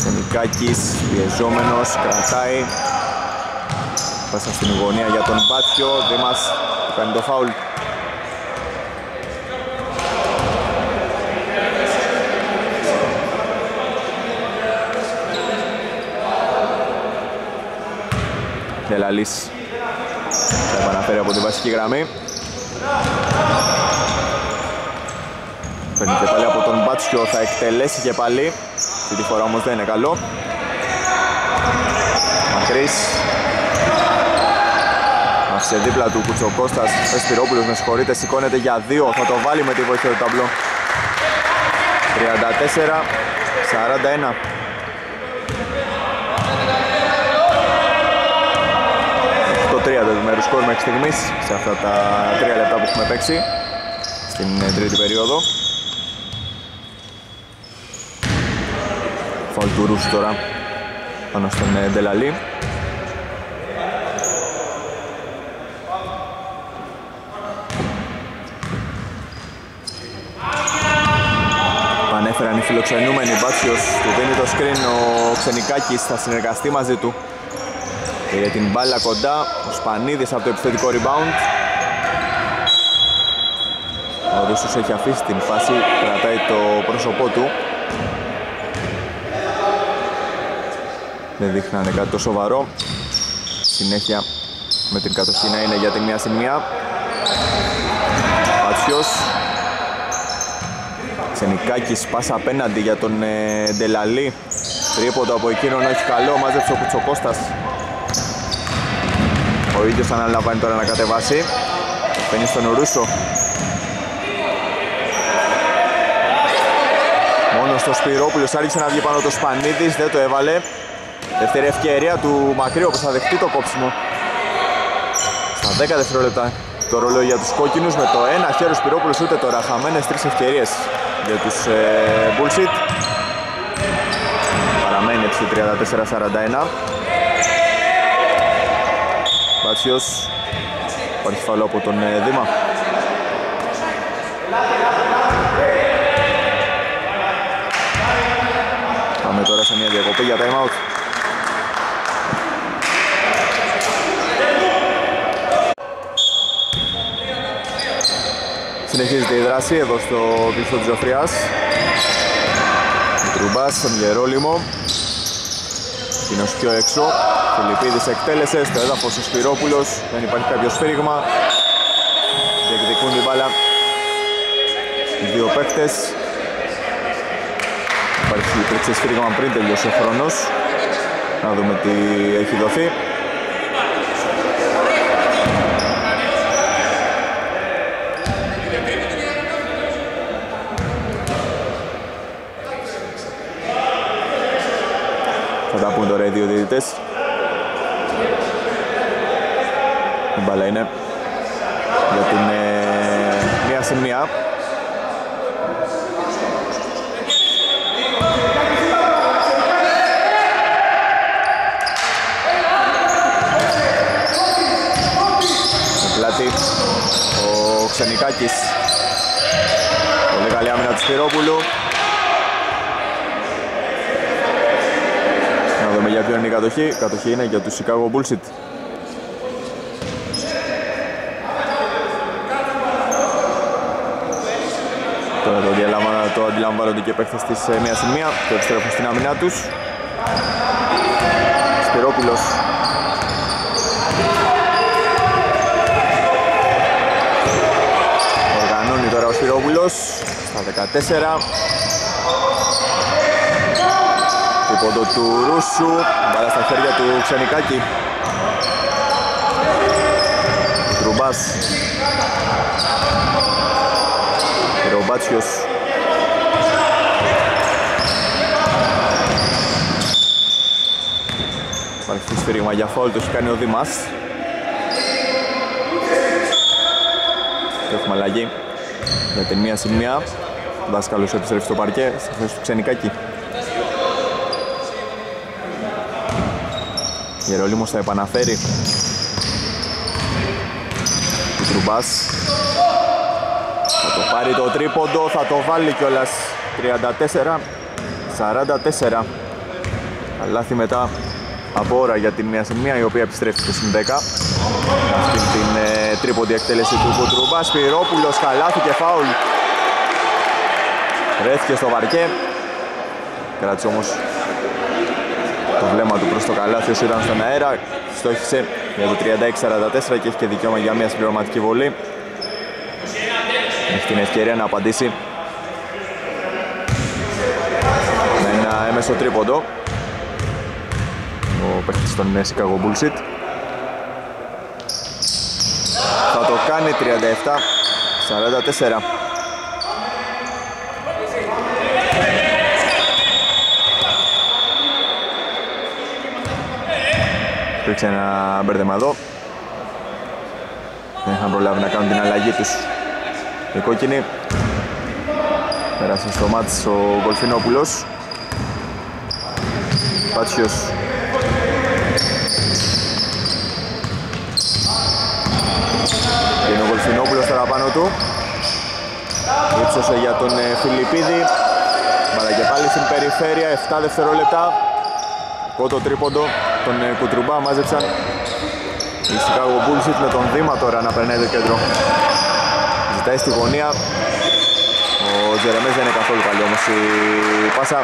Σενικάκης πιεζόμενος, κρατάει. Πάσα στην γωνία για τον Μπάτσιο, Δήμας κάνει το φάουλ Νελαλής θα επαναφέρει από την βασική γραμμή. Παίρνει και πάλι από τον Μπάτσιο, θα εκτελέσει και πάλι. Αυτή τη φορά όμως δεν είναι καλό. Μακρύς. Άφησε δίπλα του Κουτσοκώστας Εσπυρόπουλος με συγχωρείτε, σηκώνεται για δύο. Θα το βάλει με τη βοήθεια του ταμπλό 34-41 το επιμέρους σκορ μέχρι στιγμής σε αυτά τα τρία λεπτά που έχουμε παίξει στην ε, τρίτη περίοδο. Φαλ του Ρούσου τώρα πάνω στον ε, Ντελαλή. Πανέφεραν οι φιλοξενούμενοι Μπάτσιος του δίνει το screen ο Ξενικάκης θα συνεργαστεί μαζί του Πήρε την μπάλα κοντά, ο Σπανίδης από το επιθετικό rebound. Ο Ρούσος έχει αφήσει την φάση, κρατάει το πρόσωπό του. Δεν δείχνει να είναι κάτι το σοβαρό. Συνέχεια με την κατοχή να είναι για τη μία σημεία. Πατσιός. Ξενικάκης πάσα απέναντι για τον ε, Ντελαλή. Τρίποντο από εκείνον όχι καλό, μάζεψε ο Κουτσοκώστας. Ο ίδιος αναλαμβάνει τώρα να κατεβάσει. Παίρνει στον Ρούσο. Μόνο στο Σπυρόπουλος άρχισε να βγει πάνω το Σπανίδης, δεν το έβαλε. Δεύτερη ευκαιρία του Μακρύου που θα δεχτεί το κόψιμο. Στα 10 δευτερόλεπτα το ρολόι για τους κόκκινους με το ένα χέρι Σπυρόπουλος ούτε τώρα χαμένες τρεις ευκαιρίες για τους ε, Bullshit. Παραμένει έτσι 34-41. Μπάτσιος Υπάρχει φαλό από τον ε, Δήμα. Πάμε τώρα σε μια διακοπή για time out. Συνεχίζεται η δράση εδώ στο πίσω της Ζωφριάς. Τρουμπάς στον Γερόλυμο. Κοινός πιο έξω Φιλιππίδης εκτέλεσε στο έδαφος ο Σπυρόπουλος δεν υπάρχει κάποιο σφύριγμα. Διεκδικούν την μπάλα οι δύο παίκτες. Υπάρχει υπήρξε σφύριγμα πριν τελειώσει ο χρόνος. Να δούμε τι έχει δοθεί. Θα τα πούν τώρα οι δύο διαιτητές Η μπάλα είναι για την ε, μία σημεία. πλάτη ο Ξενικάκης Πολύ καλή άμυνα του Σπυρόπουλου Να δούμε για ποιον είναι η κατοχή. Η κατοχή είναι για τους Chicago Bullshit. Το, διαλαμβάνω, το αντιλαμβάνονται και οι της μίας μία και επιστρέφουν στην άμυνά τους. Σπυρόπουλος. Οργανώνει τώρα ο Σπυρόπουλος στα 14. Τίποτο του Ρούσου, μπάλα στα χέρια του Ξενικάκη. Τρουμπάς Ρομπάτσιος Υπάρχει σφύριγμα για φόλ, το έχει κάνει ο Δήμας Και έχουμε αλλαγή με την μία σημεία. Ο δάσκαλος επιστρέφει στο παρκέ, στη θέση του Ξενικάκη. Γερολίμος θα επαναφέρει. Ο Τρουμπάς θα το πάρει το τρίποντο, θα το βάλει κιόλας. 34-44. Λάθη μετά από ώρα για την μία σημεία η οποία επιστρέφει στο συν 10 αυτή την ε, τρίποντη εκτέλεση του Κουτρούμπα. Σπυρόπουλος καλάθι και φάουλ. Βρέθηκε στο βαρκέ. Κράτησε όμως το βλέμμα του προς το καλάθι όσο ήταν στον αέρα. Στόχισε για το 36-44 και έχει και δικαίωμα για μια συμπληρωματική βολή. έχει την ευκαιρία να απαντήσει. Με ένα έμεσο τρίποντο. Ο παίχτης των Chicago Bullshit θα το κάνει 37-44 Υπήρξε ένα μπέρδεμα εδώ. Δεν είχαν προλάβει να κάνουν την αλλαγή τους οι κόκκινοι πέρασε στο μάτς ο Γκολφινόπουλος Πάτσιος Είναι ο Γολφινόπουλος τώρα πάνω του. Ήψωσε για τον ε, Φιλιππίδη. Μπαλά και πάλι στην περιφέρεια, 7 δευτερόλεπτα. Κότο τρίποντο, τον ε, Κουτρουμπά μάζεψαν η Chicago Bullshit με τον Δήμα τώρα να περνάει το κέντρο. Ζητάει στη γωνία. Ο Τζερεμές δεν είναι καθόλου καλή όμως η πάσα.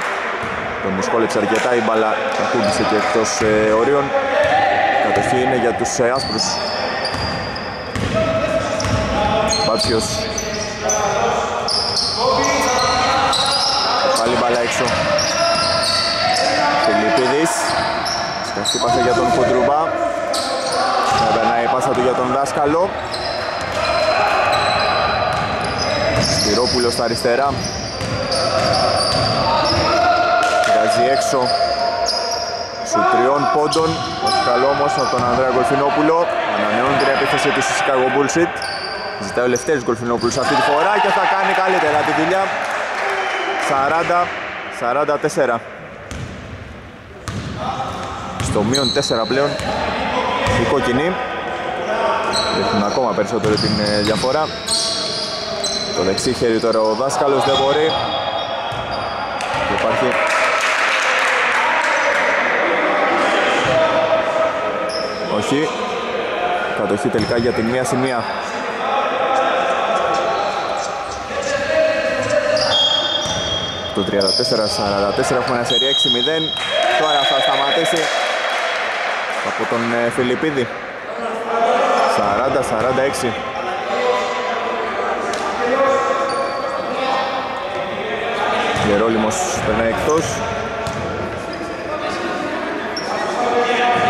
Τον μουσκόλεψε αρκετά, η μπαλά ακούμπησε και εκτός ε, ορίων. Κατοχή είναι για τους ε, άσπρους. Μπάτσιος Πάλι μπαλά έξω Φιλιππίδης Σκαστή πάσα για τον Κουντρούμπα περνάει η πάσα του για τον δάσκαλο Σπυρόπουλος στα αριστερά. Βγάζει έξω. Σου τριών πόντων. Όχι καλό όμως από τον Ανδρέα Γκολφινόπουλο Ανανεώνει την επίθεση τους στη Chicago Bullshit Ζητάει ο Λευτέρης Γκολφινόπουλος αυτή τη φορά και θα κάνει καλύτερα τη δουλειά. 40-44 Στο μείον 4 πλέον. Οι κόκκινοι έχουν ακόμα περισσότερο την ε, διαφορά Το δεξί χέρι τώρα ο δάσκαλος δεν μπορεί. Και υπάρχει Όχι. Κατοχή τελικά για την μία σημεία. Το 34-44 έχουμε ένα σερί 6-0 τώρα θα σταματήσει από τον ε, Φιλιππίδη. 40-46 Γερόλυμος περνάει εκτός.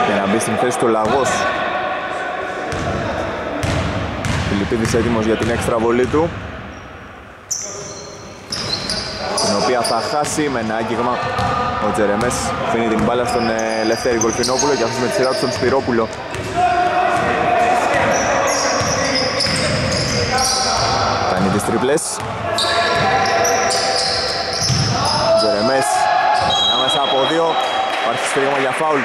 Για να μπει στην θέση του Λαγός. Φιλιππίδης έτοιμος για την έξτρα βολή του οποία θα χάσει με ένα άγγιγμα. Ο Τζερεμές αφήνει την μπάλα στον ε, Λευτέρη Γολφινόπουλο και αυτός με τη σειρά του στον Σπυρόπουλο. Κάνει τις τρίπλες Τζερεμές. Ανάμεσα από δύο υπάρχει σφύριγμα για φάουλ.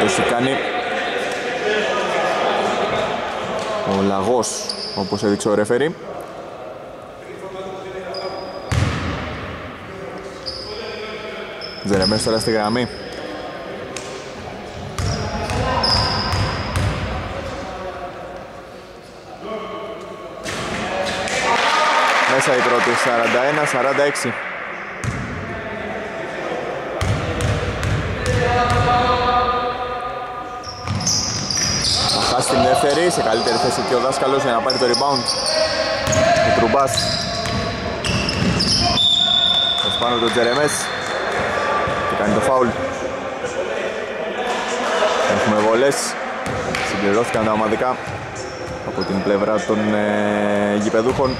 Το έχει κάνει ο Λαγός όπως έδειξε ο ρεφέρι Ζερεμές τώρα στη γραμμή Μέσα η πρώτη 41-46 41 στην δεύτερη, σε καλύτερη θέση και ο δάσκαλος για να πάρει το rebound. Ο Τρουμπάς. πάνω τον Τζερεμές και κάνει το φάουλ. Έχουμε βολές, συμπληρώθηκαν τα ομαδικά από την πλευρά των ε, γηπεδούχων.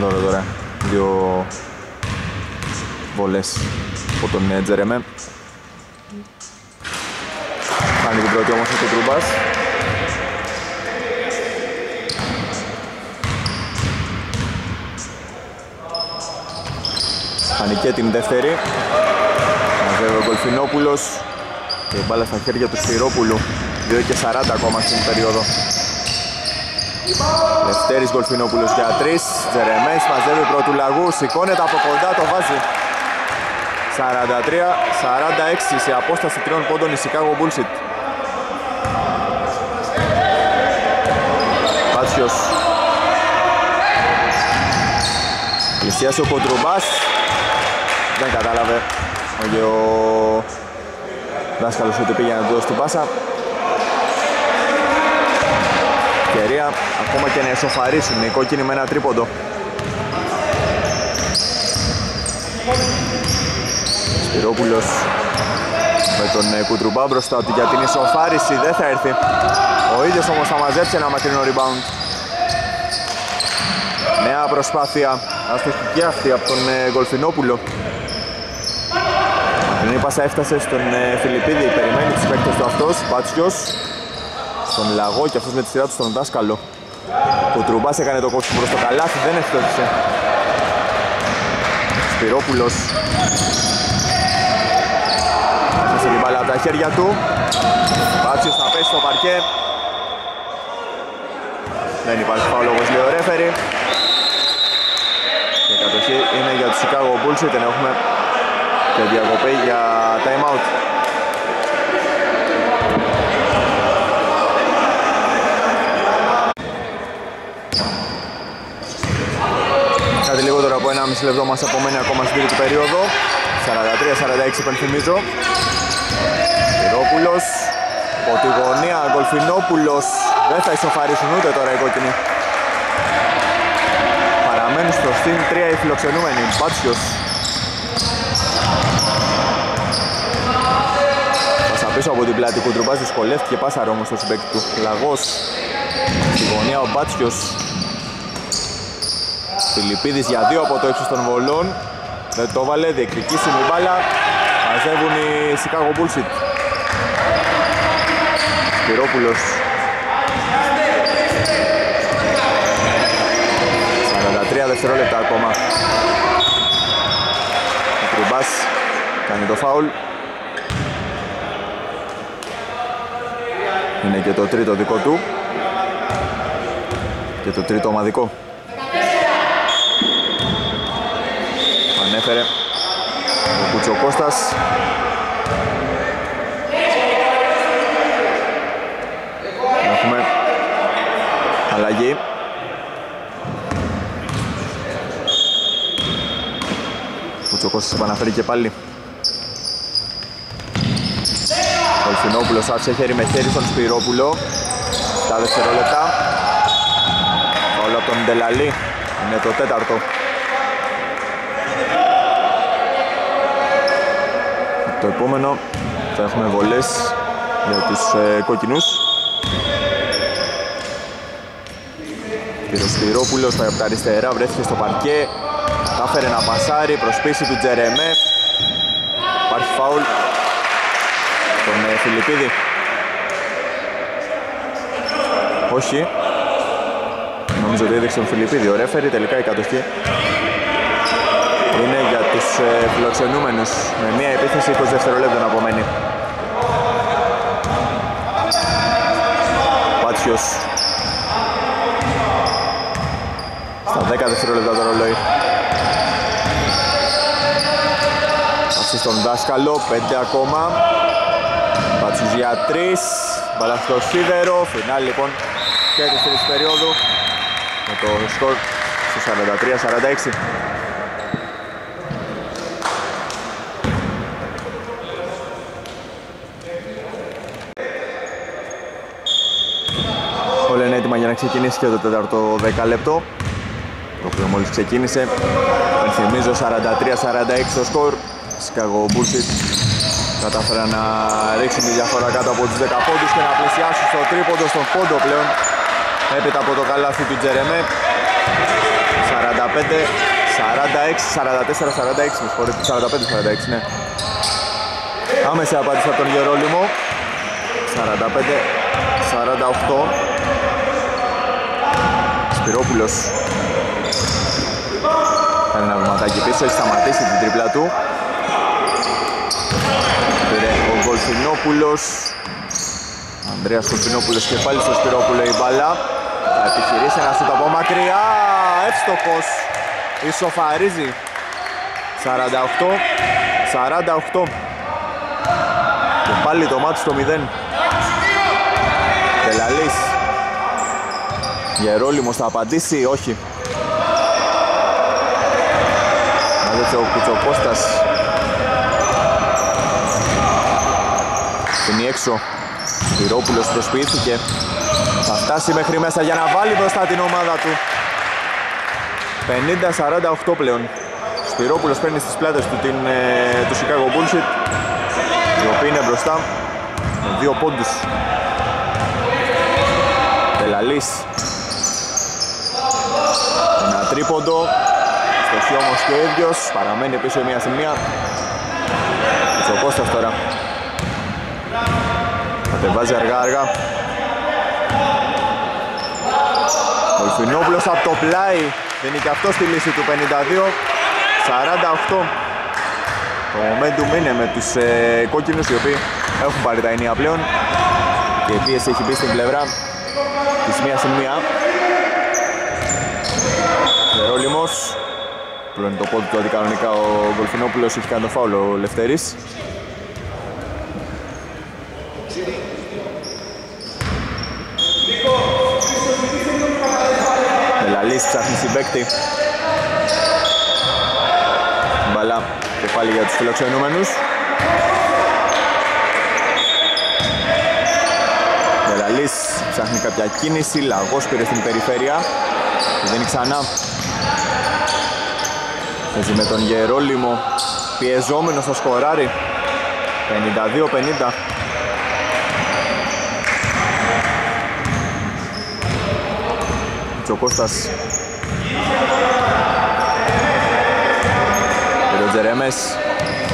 Δώρο τώρα, δύο βολές από τον ε, Τζερεμέ. Κάνει την πρώτη όμως ο Τρούμπας. Κάνει και την δεύτερη. Μαζεύει ο Γκολφινόπουλος και μπάλα στα χέρια του Σπυρόπουλου. 2 και 40 ακόμα στην περίοδο. Δευτέρης Γκολφινόπουλος για 3. Τζερεμές μαζεύει πρώτου λαγού. Σηκώνεται από κοντά, το βάζει. 43-46 σε απόσταση τριών πόντων η Chicago Bullshit. Πάτσιος. Πλησιάσει ο Κοντρουμπάς. Δεν κατάλαβε ο, ο δάσκαλος ότι πήγε να του δώσει την πάσα. Ευκαιρία ακόμα και να εσωφαρίσουν οι κόκκινοι με ένα τρίποντο. Σπυρόπουλος με τον ε, Κουτρουμπά μπροστά του για την ισοφάριση δεν θα έρθει. Ο ίδιος όμως θα μαζέψει ένα μακρινό rebound. Νέα προσπάθεια αστοχική αυτή από τον ε, Γκολφινόπουλο. Μακρινή πάσα έφτασε στον ε, Φιλιππίδη, περιμένει τους παίκτες του αυτός, Πάτσιος. Στον Λαγό και αυτός με τη σειρά του στον Δάσκαλο. Κουτρουμπάς έκανε το κόψιμο προς το καλάθι, δεν έφτασε. Σπυρόπουλος. Άφησε την μπάλα από τα χέρια του. Πάτσιος θα πέσει στο παρκέ. Δεν υπάρχει φάουλ όπως λέει ο ρέφερη. Και κατοχή είναι για τους Chicago Bulls Δεν έχουμε και διακοπή για time out Κάτι λιγότερο από 1,5 λεπτό μας απομένει ακόμα στην τρίτη περίοδο. 43-46 υπενθυμίζω. Σπυρόπουλος από τη γωνία Γκολφινόπουλος δεν θα ισοφαρίσουν ούτε τώρα οι κόκκινοι. Παραμένουν στο στήν 3 οι φιλοξενούμενοι. Μπάτσιος. Πάσα πίσω από την πλάτη Κουντρουμπάς δυσκολεύτηκε πάσαρο όμως στο συμπέκτη του Λαγός. Στη γωνία ο Μπάτσιος Φιλιππίδης για δύο από το ύψος των βολών. Δεν το βάλε, διεκδικήσιμη μπάλα. Μαζεύουν οι Chicago Bullshit Σπυρόπουλος. 43 δευτερόλεπτα ακόμα. Ο Τρουμπάς κάνει το φάουλ. Είναι και το τρίτο δικό του. Και το τρίτο ομαδικό ο Κουτσοκώστας Έχουμε αλλαγή. Κουτσοκώστας επαναφέρει και πάλι. Ο Ελφινόπουλος άφησε χέρι με χέρι στον Σπυρόπουλο. Τα δευτερόλεπτα. Όλο από τον Ντελαλή. Είναι το τέταρτο επόμενο θα έχουμε βολές για τους ε, κόκκινους. Σπυρόπουλος πάει από τα αριστερά, βρέθηκε στο παρκέ. Κάφερε να πασάρει, προσπίση του Τζερεμέ. Υπάρχει φάουλ τον ε, Φιλιππίδη. Όχι. Νομίζω ότι έδειξε τον Φιλιππίδη. Ο ρέφερη τελικά η κατοχή είναι για τους ε, φιλοξενούμενους με μια επίθεση 20 δευτερολέπτων απομένει. Πάτσιος στα 10 δευτερόλεπτα το ρολόι. Πάτσι στον δάσκαλο, 5 ακόμα. Πάτσιος για 3. Μπαλά στο σίδερο. Φινάλ λοιπόν και της τρίτης περίοδου με το σκορ στο 43-46. Να ξεκινήσει και το τέταρτο δεκάλεπτο το οποίο μόλις ξεκίνησε. Ενθυμίζω 43-46 το σκορ. Chicago Bulls κατάφεραν να ρίξουν τη διαφορά κάτω από τους 10 πόντους και να πλησιάσουν στο τρίποντο στον πόντο πλέον. Έπειτα από το καλάθι του Τζερεμέ. 45 46, 44, 46 με συγχωρείτε, 45, 46 ναι. Άμεση απάντηση από τον Γερόλυμο. 45, 48 Σπυρόπουλος. Κάνει ένα βηματάκι πίσω, έχει σταματήσει την τρίπλα του. Πήρε ο Γκολφινόπουλος Ανδρέας Γκολφινόπουλος και πάλι στο Σπυρόπουλο η μπάλα. Θα επιχειρήσει ένα σούτ από μακριά. Εύστοχος. Ισοφαρίζει. 48 48 Και πάλι το μάτι στο 0 Τελαλής Γερόλυμος θα απαντήσει, όχι. Μάζεψε ο Κουτσοκώστας. Στην έξω. Σπυρόπουλος προσποιήθηκε. Θα φτάσει μέχρι μέσα για να βάλει μπροστά την ομάδα του. 50-48 πλέον. Σπυρόπουλος παίρνει στις πλάτες του την, ε, του Chicago Bullshit. Οι οποίοι είναι μπροστά με δύο πόντους. Τελαλής τρίποντο. Στοχή όμως και ο ίδιος. Παραμένει πίσω η μία σημεία. Ο Κώστας τώρα. Κατεβάζει αργά αργά. Ο Ελφινόπουλος από το πλάι. Δίνει και αυτό στη λύση του 52. 48. Το momentum είναι με τους ε, κόκκινους οι οποίοι έχουν πάρει τα ενία πλέον και η πίεση έχει μπει στην πλευρά της μία σημεία. Γερόλυμος Πλώνει το πόδι του αντικανονικά ο Γκολφινόπουλος έχει κάνει το φάουλο ο Λευτέρης. Μελαλής ψάχνει συμπέκτη. Μπαλά και πάλι για τους φιλοξενούμενους. Μελαλής ψάχνει κάποια κίνηση, λαγός πήρε στην περιφέρεια. Δίνει ξανά Παίζει με τον Γερόλυμο πιεζόμενο στο σκοράρι. 52-50 Τσοκώστας και ο Τζερέμες.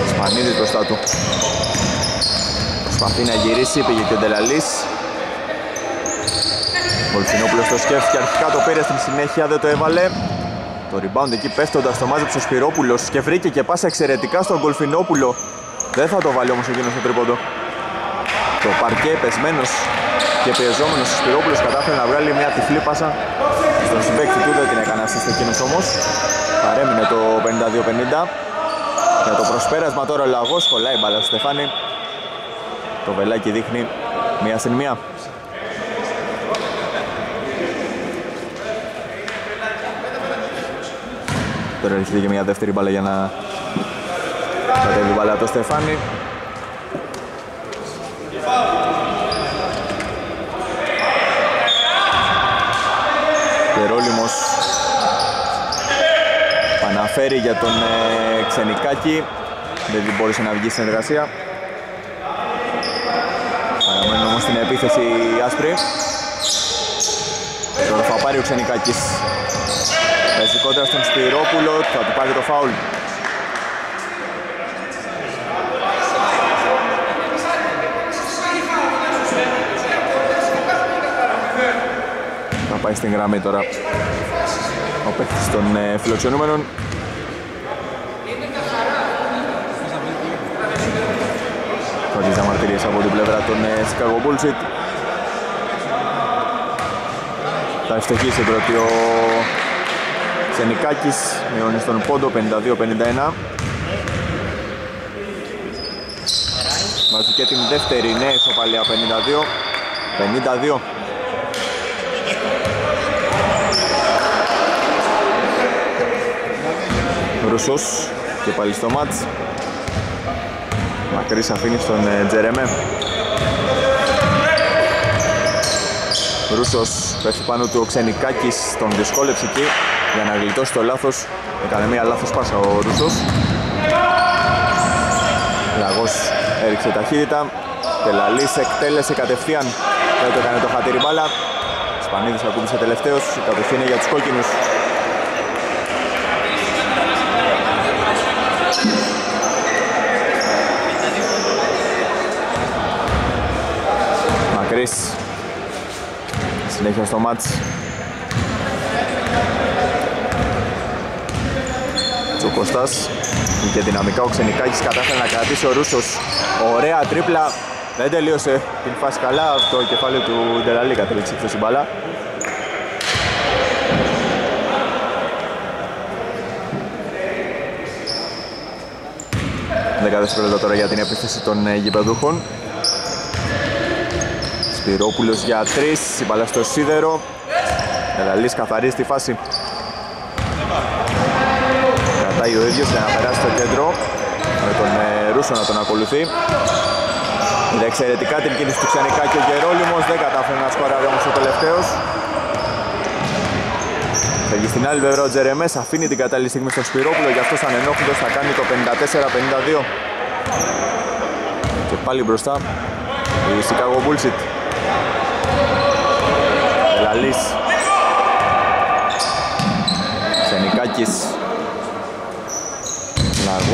Σπανίδης μπροστά του. Προσπαθεί να γυρίσει, πήγε και ο Ντελαλής. Βολφινόπουλος το σκέφτηκε αρχικά το πήρε στην συνέχεια δεν το έβαλε το rebound. Εκεί πέφτοντας το μάζεψε ο Σπυρόπουλος και βρήκε και πάσα εξαιρετικά στον Γκολφινόπουλο δεν θα το βάλει όμως εκείνος στο τρίποντο. Το παρκέ πεσμένος και πιεζόμενος ο Σπυρόπουλος κατάφερε να βγάλει μια τυφλή πάσα στον συμπέκτη του. Δεν την έκανε assist εκείνος όμως. Παρέμεινε το 52-50 για το προσπέρασμα τώρα ο Λαγός κολλάει μπάλα στο Στεφάνι το βελάκι δείχνει μία στην μία Τώρα έρχεται και μια δεύτερη μπάλα για να κατέβει μπάλα το Στεφάνι. Γερόλυμος αναφέρει για τον ε, Ξενικάκη. Δεν μπόρεσε να βγει στην εργασία. Παραμένουν όμως στην επίθεση η Άσπρη τώρα θα πάρει ο Ξενικάκης Παίζει κόντρα στον Σπυρόπουλο, θα του πάρει το φάουλ. Θα πάει στην γραμμή τώρα ο παίκτης των ε, φιλοξενούμενων. Φροντίζει αμαρτυρίες από την πλευρά των ε, Chicago Bullshit. Θα ευτυχίσει πρώτη ο Ξενικάκης μειώνει στον πόντο 52-51 Βάζει και την δεύτερη νέα ισοπαλία 52 52 Ρουσός και πάλι στο μάτς. Μακρύς αφήνει στον ε, Τζερεμέ. Ρούσος πέφτει πάνω του ο Ξενικάκης, τον δυσκόλεψε εκεί για να γλιτώσει το λάθος. Έκανε μια λάθος πάσα ο Ρούσος. Λαγός έριξε ταχύτητα. Τελαλής εκτέλεσε κατευθείαν. Δεν το έκανε το χατήρι μπάλα. Σπανίδης ακούμπησε τελευταίος. Η κατοχή είναι για τους κόκκινους. Μακρύς Συνέχεια στο μάτς Τσοκοστάς Είχε δυναμικά ο Ξενικάκης κατάφερε να κρατήσει ο Ρούσος. Ωραία τρίπλα. Δεν τελείωσε την φάση καλά. Το κεφάλι του Ντελαλή κατέληξε χθες η μπάλα Δέκα δευτερόλεπτα τώρα για την επίθεση των ε, γηπεδούχων. Σπυρόπουλος για τρεις, η μπάλα στο σίδερο. Ελαλής καθαρίζει τη φάση. Κρατάει ο ίδιος για να περάσει στο κέντρο με τον ε, Ρούσο να τον ακολουθεί. Είδε εξαιρετικά την κίνηση του Ξενικά και ο Γερόλυμος δεν κατάφερε να σκοράρει όμως ο τελευταίος. Φεύγει στην άλλη βέβαια ο Τζερεμές, αφήνει την κατάλληλη στιγμή στον Σπυρόπουλο, γι' αυτό σαν ενόχλητος θα κάνει το 54-52. Και πάλι μπροστά η Chicago Bullshit. Ελαλής Ξενικάκης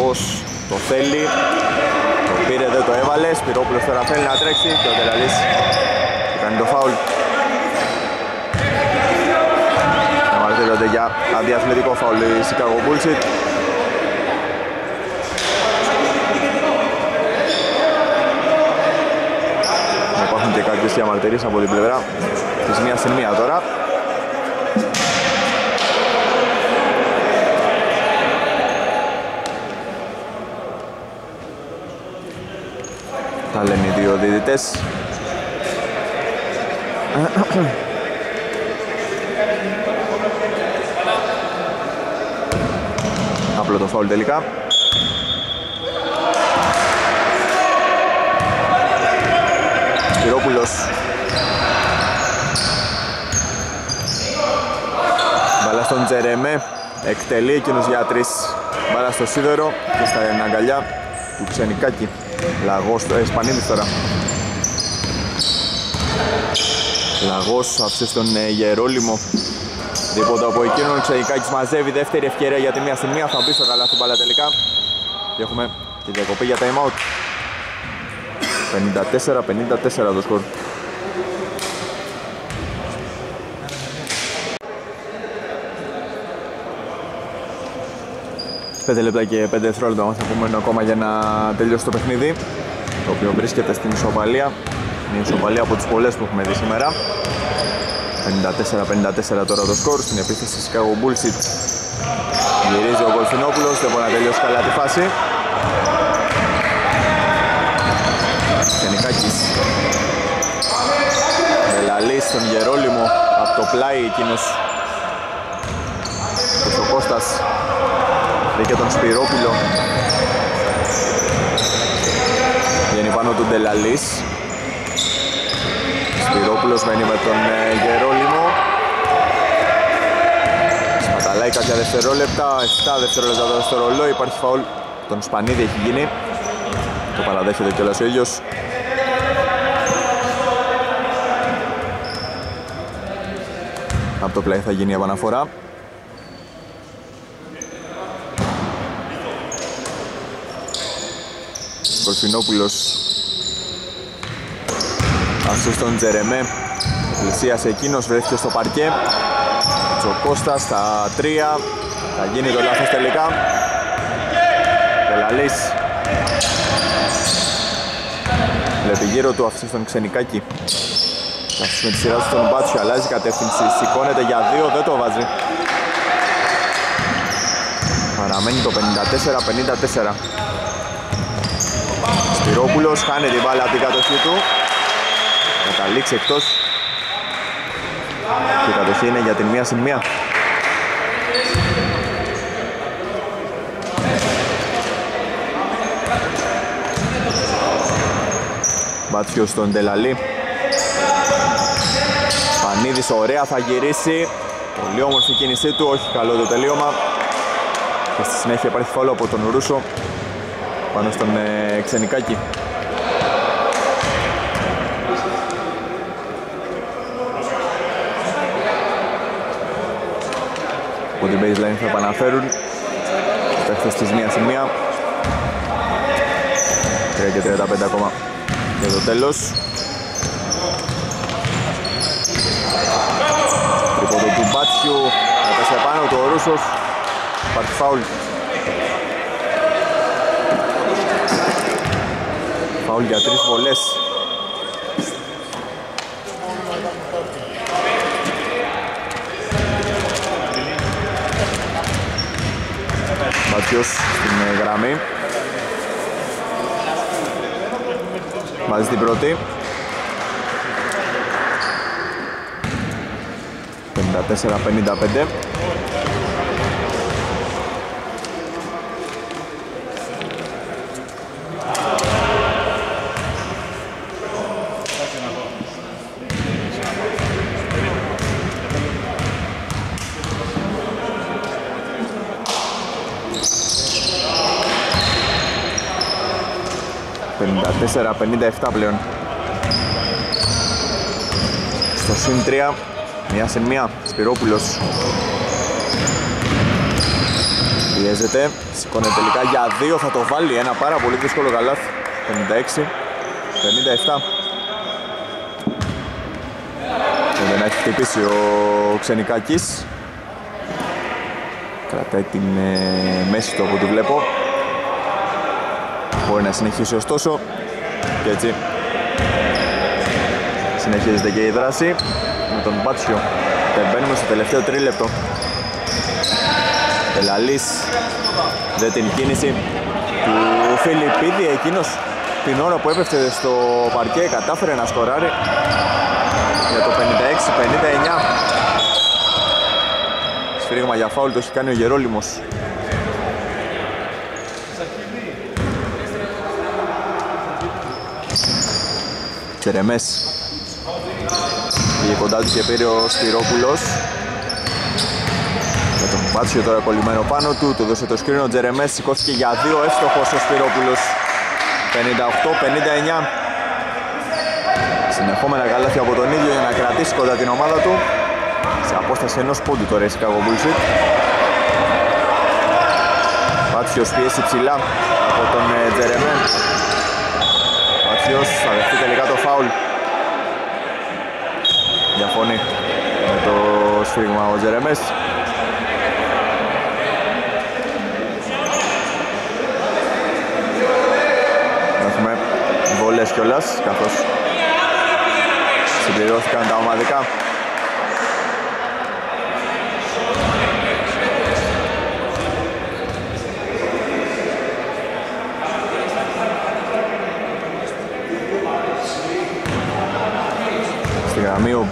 Λαγός το θέλει το πήρε δεν το έβαλε. Σπυρόπουλος τώρα θέλει να τρέξει και ο Τελαλής κάνει το φάουλ. Αμαρτύρονται για αντιαθλητικό φάουλ η Chicago Bullshit Υπάρχουν και κάποιες διαμαρτυρίες από την πλευρά της μία στην μία τώρα. Τα λένε οι δύο δίδυτες. Απλό το φάουλ τελικά. Σπυρόπουλος Μπαλά στον Τζερεμέ Εκτελεί εκείνος για τρεις Μπαλά στο σίδερο και στα αγκαλιά του Ξενικάκη Λαγός, ε, Σπανίδης τώρα. Λαγός άφησε στον ε, Γερόλυμο. Τίποτα από εκείνον, ο Ξενικάκης μαζεύει δεύτερη ευκαιρία για τη μία στη μία. Θα μπει στο καλά στην μπάλα τελικά. Και έχουμε τη διακοπή για time out 54-54 το σκορ. Πέντε λεπτά και 5 δευτερόλεπτα μας θα πούμε ακόμα για να τελειώσει το παιχνίδι το οποίο βρίσκεται στην ισοπαλία. Είναι η ισοπαλία από τις πολλές που έχουμε δει σήμερα. 54-54 τώρα το σκορ στην επίθεση της Chicago Bullshit γυρίζει ο Κολφινόπουλος δεν μπορεί να τελειώσει καλά τη φάση. Ξενικάκης Μπελαλής στον Γερόλυμο από το πλάι εκείνος. Ο Κώστας βρήκε τον Σπυρόπουλο. Βγαίνει πάνω του Ντελαλής. Σπυρόπουλος μένει με τον ε, Γερόλυμο. Σπαταλάει κάποια δευτερόλεπτα 7 δευτερόλεπτα τώρα στο ρολόι. Υπάρχει φαουλ. Τον Σπανίδη έχει γίνει. Το παραδέχεται κιόλας ο ίδιος Από το πλάι θα γίνει η επαναφορά. Κορφινόπουλος Αυτός στον Τζερεμέ Πλησίασε εκείνος, βρέθηκε στο παρκέ. Τσοκώστας στα τρία. Θα γίνει το λάθος τελικά. Πελαλής. Βλέπει γύρω του αυτός στον Ξενικάκη. Καθώς με τη σειρά του στον Μπάτσιο αλλάζει κατεύθυνση, σηκώνεται για δύο, δεν το βάζει. Παραμένει το 54-54. Σπυρόπουλος χάνει την μπάλα από την κατοχή του. Καταλήξει εκτός. Και η κατοχή είναι για την μία συν μία. Μπάτσιο στον Τελαλή Ιωαννίδης ωραία θα γυρίσει. Πολύ όμορφη κίνησή του, όχι καλό το τελείωμα. Και στη συνέχεια υπάρχει φόλο από τον Ρούσο πάνω στον ε, Ξενικάκη. Από την baseline θα επαναφέρουν. Παίχτες της μία σημεία 3 και 35 ακόμα για το τέλος. Τρίποντο του Μπάτσιου έπεσε πάνω του ο Ρούσος. Υπάρχει φάουλ Φάουλ για τρεις βολές. Μπάτσιος στην γραμμή. Βάζει την πρώτη. 54-55 54-57 πλέον. Στο συν 3 μία σε μία Σπυρόπουλος. Πιέζεται σηκώνεται τελικά για δύο θα το βάλει ένα πάρα πολύ δύσκολο καλάθι. 56 57 δεν έχει χτυπήσει ο Ξενικάκης. Κρατάει την ε, μέση του από ό,τι βλέπω. Μπορεί να συνεχίσει ωστόσο και έτσι. Συνεχίζεται και η δράση με τον Μπάτσιο. Και μπαίνουμε στο τελευταίο τρίλεπτο. Τελαλής δεν την κίνηση του Φιλιππίδη. Εκείνος την ώρα που έπεφτε στο παρκέ κατάφερε να σκοράρει για το 56-59 Σφύριγμα για φάουλ το έχει κάνει ο Γερόλυμος Τσερεμές Πήγε κοντά του και πήρε ο Σπυρόπουλος. Με τον Πάτσιο τώρα κολλημένο πάνω του Του δώσε το σκρίνο ο Τζερεμές Σηκώθηκε για δύο εύστοχος ο Σπυρόπουλος. 58-59 Συνεχόμενα καλάθια από τον ίδιο για να κρατήσει κοντά την ομάδα του. Σε απόσταση ενός πόντου τώρα η Chicago Bullshit Πάτσιος πιέσει ψηλά από τον ε, Τζερεμέ Πάτσιος θα δεχτεί τελικά το φάουλ. Διαφωνεί με το σφίγμα ο Τζερεμές. Έχουμε βολές κιόλας καθώς συμπληρώθηκαν τα ομαδικά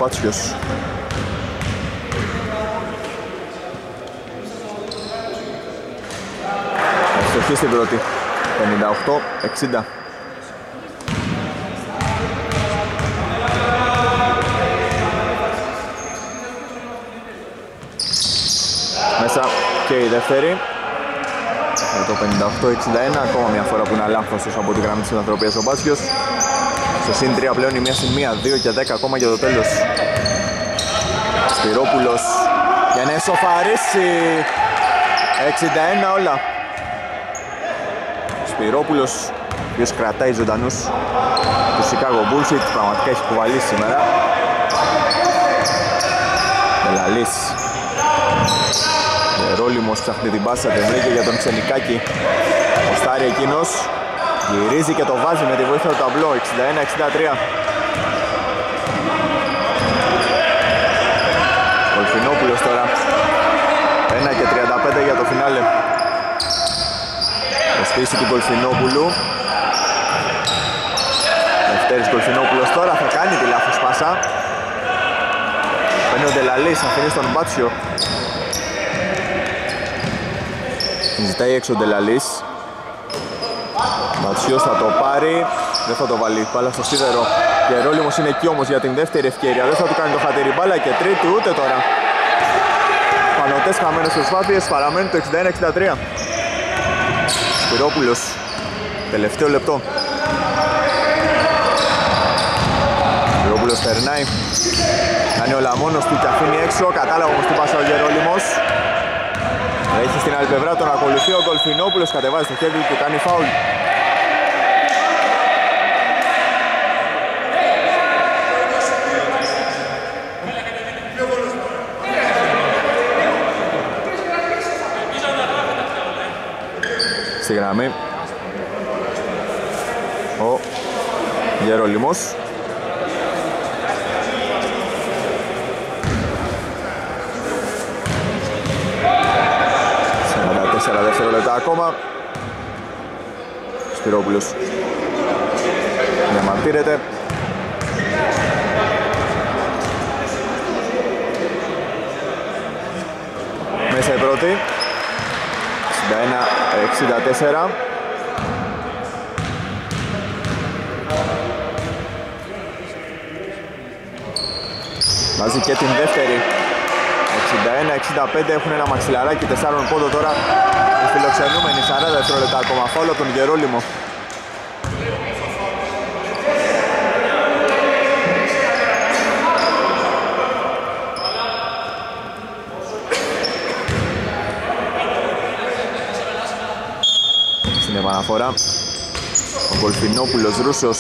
γραμμή ο Μπάτσιος. Αστοχή στην πρώτη. 58-60. Μέσα και η δεύτερη. Με το 58-61, ακόμα μια φορά που είναι αλάνθωστος από τη γραμμή της Ανθρωπίας ο Μπάτσιος. Στο συν 3 πλέον η μία συν 1, 2 και 10 ακόμα για το τέλος. Σπυρόπουλος για να εσωφαρίσει 61 όλα. Σπυρόπουλος ποιος κρατάει ζωντανούς του Chicago Bulls, πραγματικά έχει κουβαλήσει σήμερα. Μελαλής. Ρόλιμος ψάχνει την πάσα, δεν βρήκε για τον Ξενικάκη. Ο Στάρι εκείνος Γυρίζει και το βάζει με τη βοήθεια του ταμπλό 61-63 Κολφινόπουλος τώρα. 1 και 35 για το φινάλε. Προσπίση του Κολφινόπουλου. Δευτέρης Κολφινόπουλος τώρα θα κάνει τη λάθος πάσα. Παίρνει ο Ντελαλής, αφήνει στον Μπάτσιο. Ζητάει έξω ο Ντελαλής. Ματσιός θα το πάρει, δεν θα το βάλει, πάλα στο σίδερο. Γερόλυμος είναι εκεί όμως για την δεύτερη ευκαιρία. Δεν θα του κάνει το χατήρι μπάλα και τρίτη ούτε τώρα. Πανωτές χαμένες προσπάθειες, παραμένει το 61-63. Σπυρόπουλος, τελευταίο λεπτό. Σπυρόπουλος περνάει. Κάνει όλα μόνος του και αφήνει έξω. Κατάλαβα όμως τι πάσα ο Γερόλυμος. Έχει στην άλλη πλευρά τον ακολουθεί ο Γκολφινόπουλος. Κατεβάζει το χέρι του, κάνει φάουλ. Γραμμή. Ο Γερολιμός. 44 δευτερόλεπτα ακόμα. Σπυρόπουλος. Διαμαρτύρεται Μέσα η πρώτη 61-64 Μαζί και την δεύτερη. 61-65 έχουν ένα μαξιλαράκι 4 πόντο τώρα. Οι φιλοξενούμενοι 40 δευτερόλεπτα ακόμα. Φόλο τον Γερόλυμο επαναφορά ο Γκολφινόπουλος Ρούσος.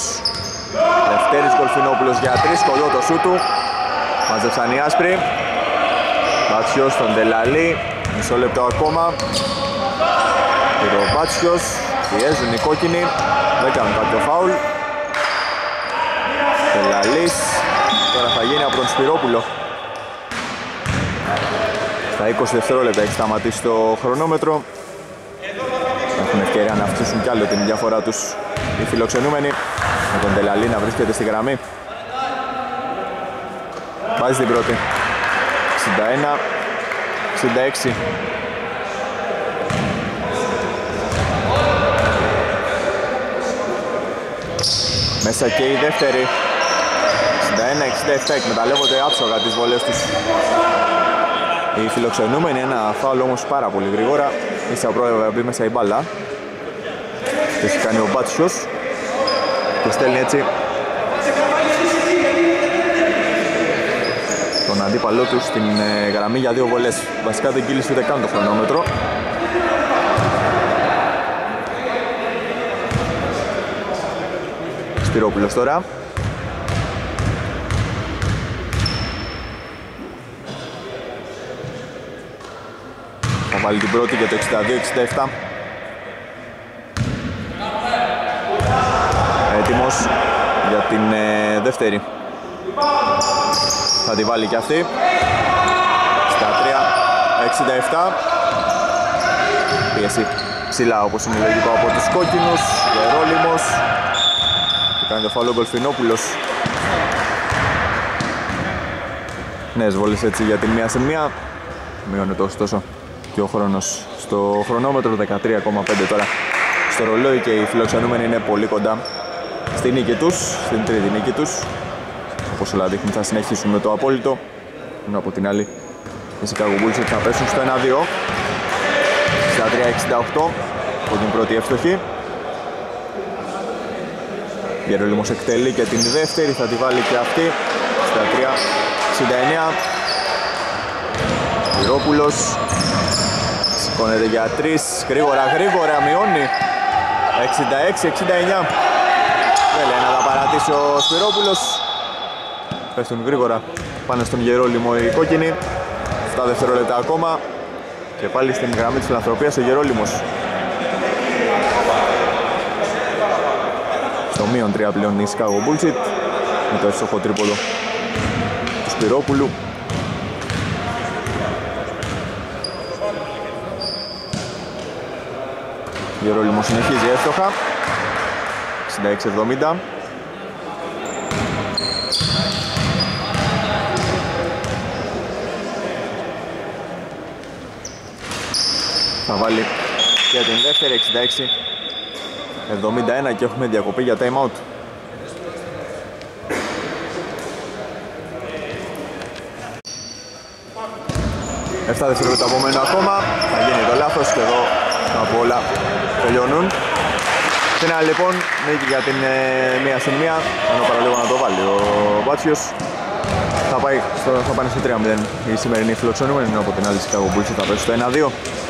Δευτέρης Γκολφινόπουλος για τρεις κοντό το σου του μαζεύσαν οι άσπροι Μπάτσιος στον Τελαλή. Μισό λεπτό ακόμα. Πήρε ο Μπάτσιος. Πιέζουν οι κόκκινοι. Δεν κάνουν κάποιο φάουλ. Τελαλής. Τώρα θα γίνει από τον Σπυρόπουλο. Στα 20 δευτερόλεπτα έχει σταματήσει το χρονόμετρο. έχουν ευκαιρία να αυξήσουν κι άλλο την διαφορά τους. Οι φιλοξενούμενοι με τον Τελαλή να βρίσκεται στη γραμμή. Βάζει την πρώτη. 61 66 Μέσα και η δεύτερη. 61-67 εκμεταλλεύονται άψογα τις βολές τους. Οι φιλοξενούμενοι ένα φάουλ όμως πάρα πολύ γρήγορα. Ίσα πρόεδρε μπει μέσα η μπάλα. το έχει κάνει ο Μπάτσιος και στέλνει έτσι τον αντίπαλό του στην ε, γραμμή για δύο βολές. Βασικά δεν κύλησε ούτε καν το χρονόμετρο. Σπυρόπουλος τώρα. Βάλει την πρώτη για το 62-67 Έτοιμος για την ε, δεύτερη. Θα τη βάλει και αυτή. Στα 3 67 Πίεση ψηλά όπως είναι λογικό από τους κόκκινους. Γερόλυμος. Και κάνει το φάλο Γκολφινόπουλος Νέες βόλες έτσι για την μία σε μία. Μειώνεται ωστόσο και ο χρόνος στο χρονόμετρο. 13,5 τώρα στο ρολόι και οι φιλοξενούμενοι είναι πολύ κοντά στη νίκη τους, στην τρίτη νίκη τους. Όπως όλα δείχνουν θα συνεχίσουν με το απόλυτο. Ενώ από την άλλη οι Chicago Bulls θα πέσουν στο 1-2 στα 3-68 από την πρώτη εύστοχη Γερολίμος εκτελεί και την δεύτερη θα τη βάλει και αυτή. Στα 3-69 Πυρόπουλος Σηκώνεται για τρεις, γρήγορα γρήγορα μειώνει. 66-69 Δεν λέει να τα παρατήσει ο Σπυρόπουλος. Πέφτουν γρήγορα πάνε στον Γερόλυμο οι κόκκινοι. 7 δευτερόλεπτα ακόμα. Και πάλι στην γραμμή της φιλανθρωπίας ο Γερόλυμος Στο μείον 3 πλέον η Chicago Bullshit με το εύστοχο τρίποδο του Σπυρόπουλου. Γερόλυμο συνεχίζει εύστοχα. 66-70 θα βάλει και την δεύτερη 66 71 και έχουμε διακοπή για time out Εφτά δευτερόλεπτα απομένα ακόμα, θα γίνει το λάθος και εδώ από όλα τελειώνουν. Και άλλη λοιπόν νίκη για την ε, μία συν μία, ενώ παραλίγο να το βάλει ο Μπάτσιος. Θα, πάει, στο, θα πάνε στο 3-0 η σημερινή φιλοξενούμενη, ενώ από την άλλη Chicago Bulls θα πέσει στο 1-2.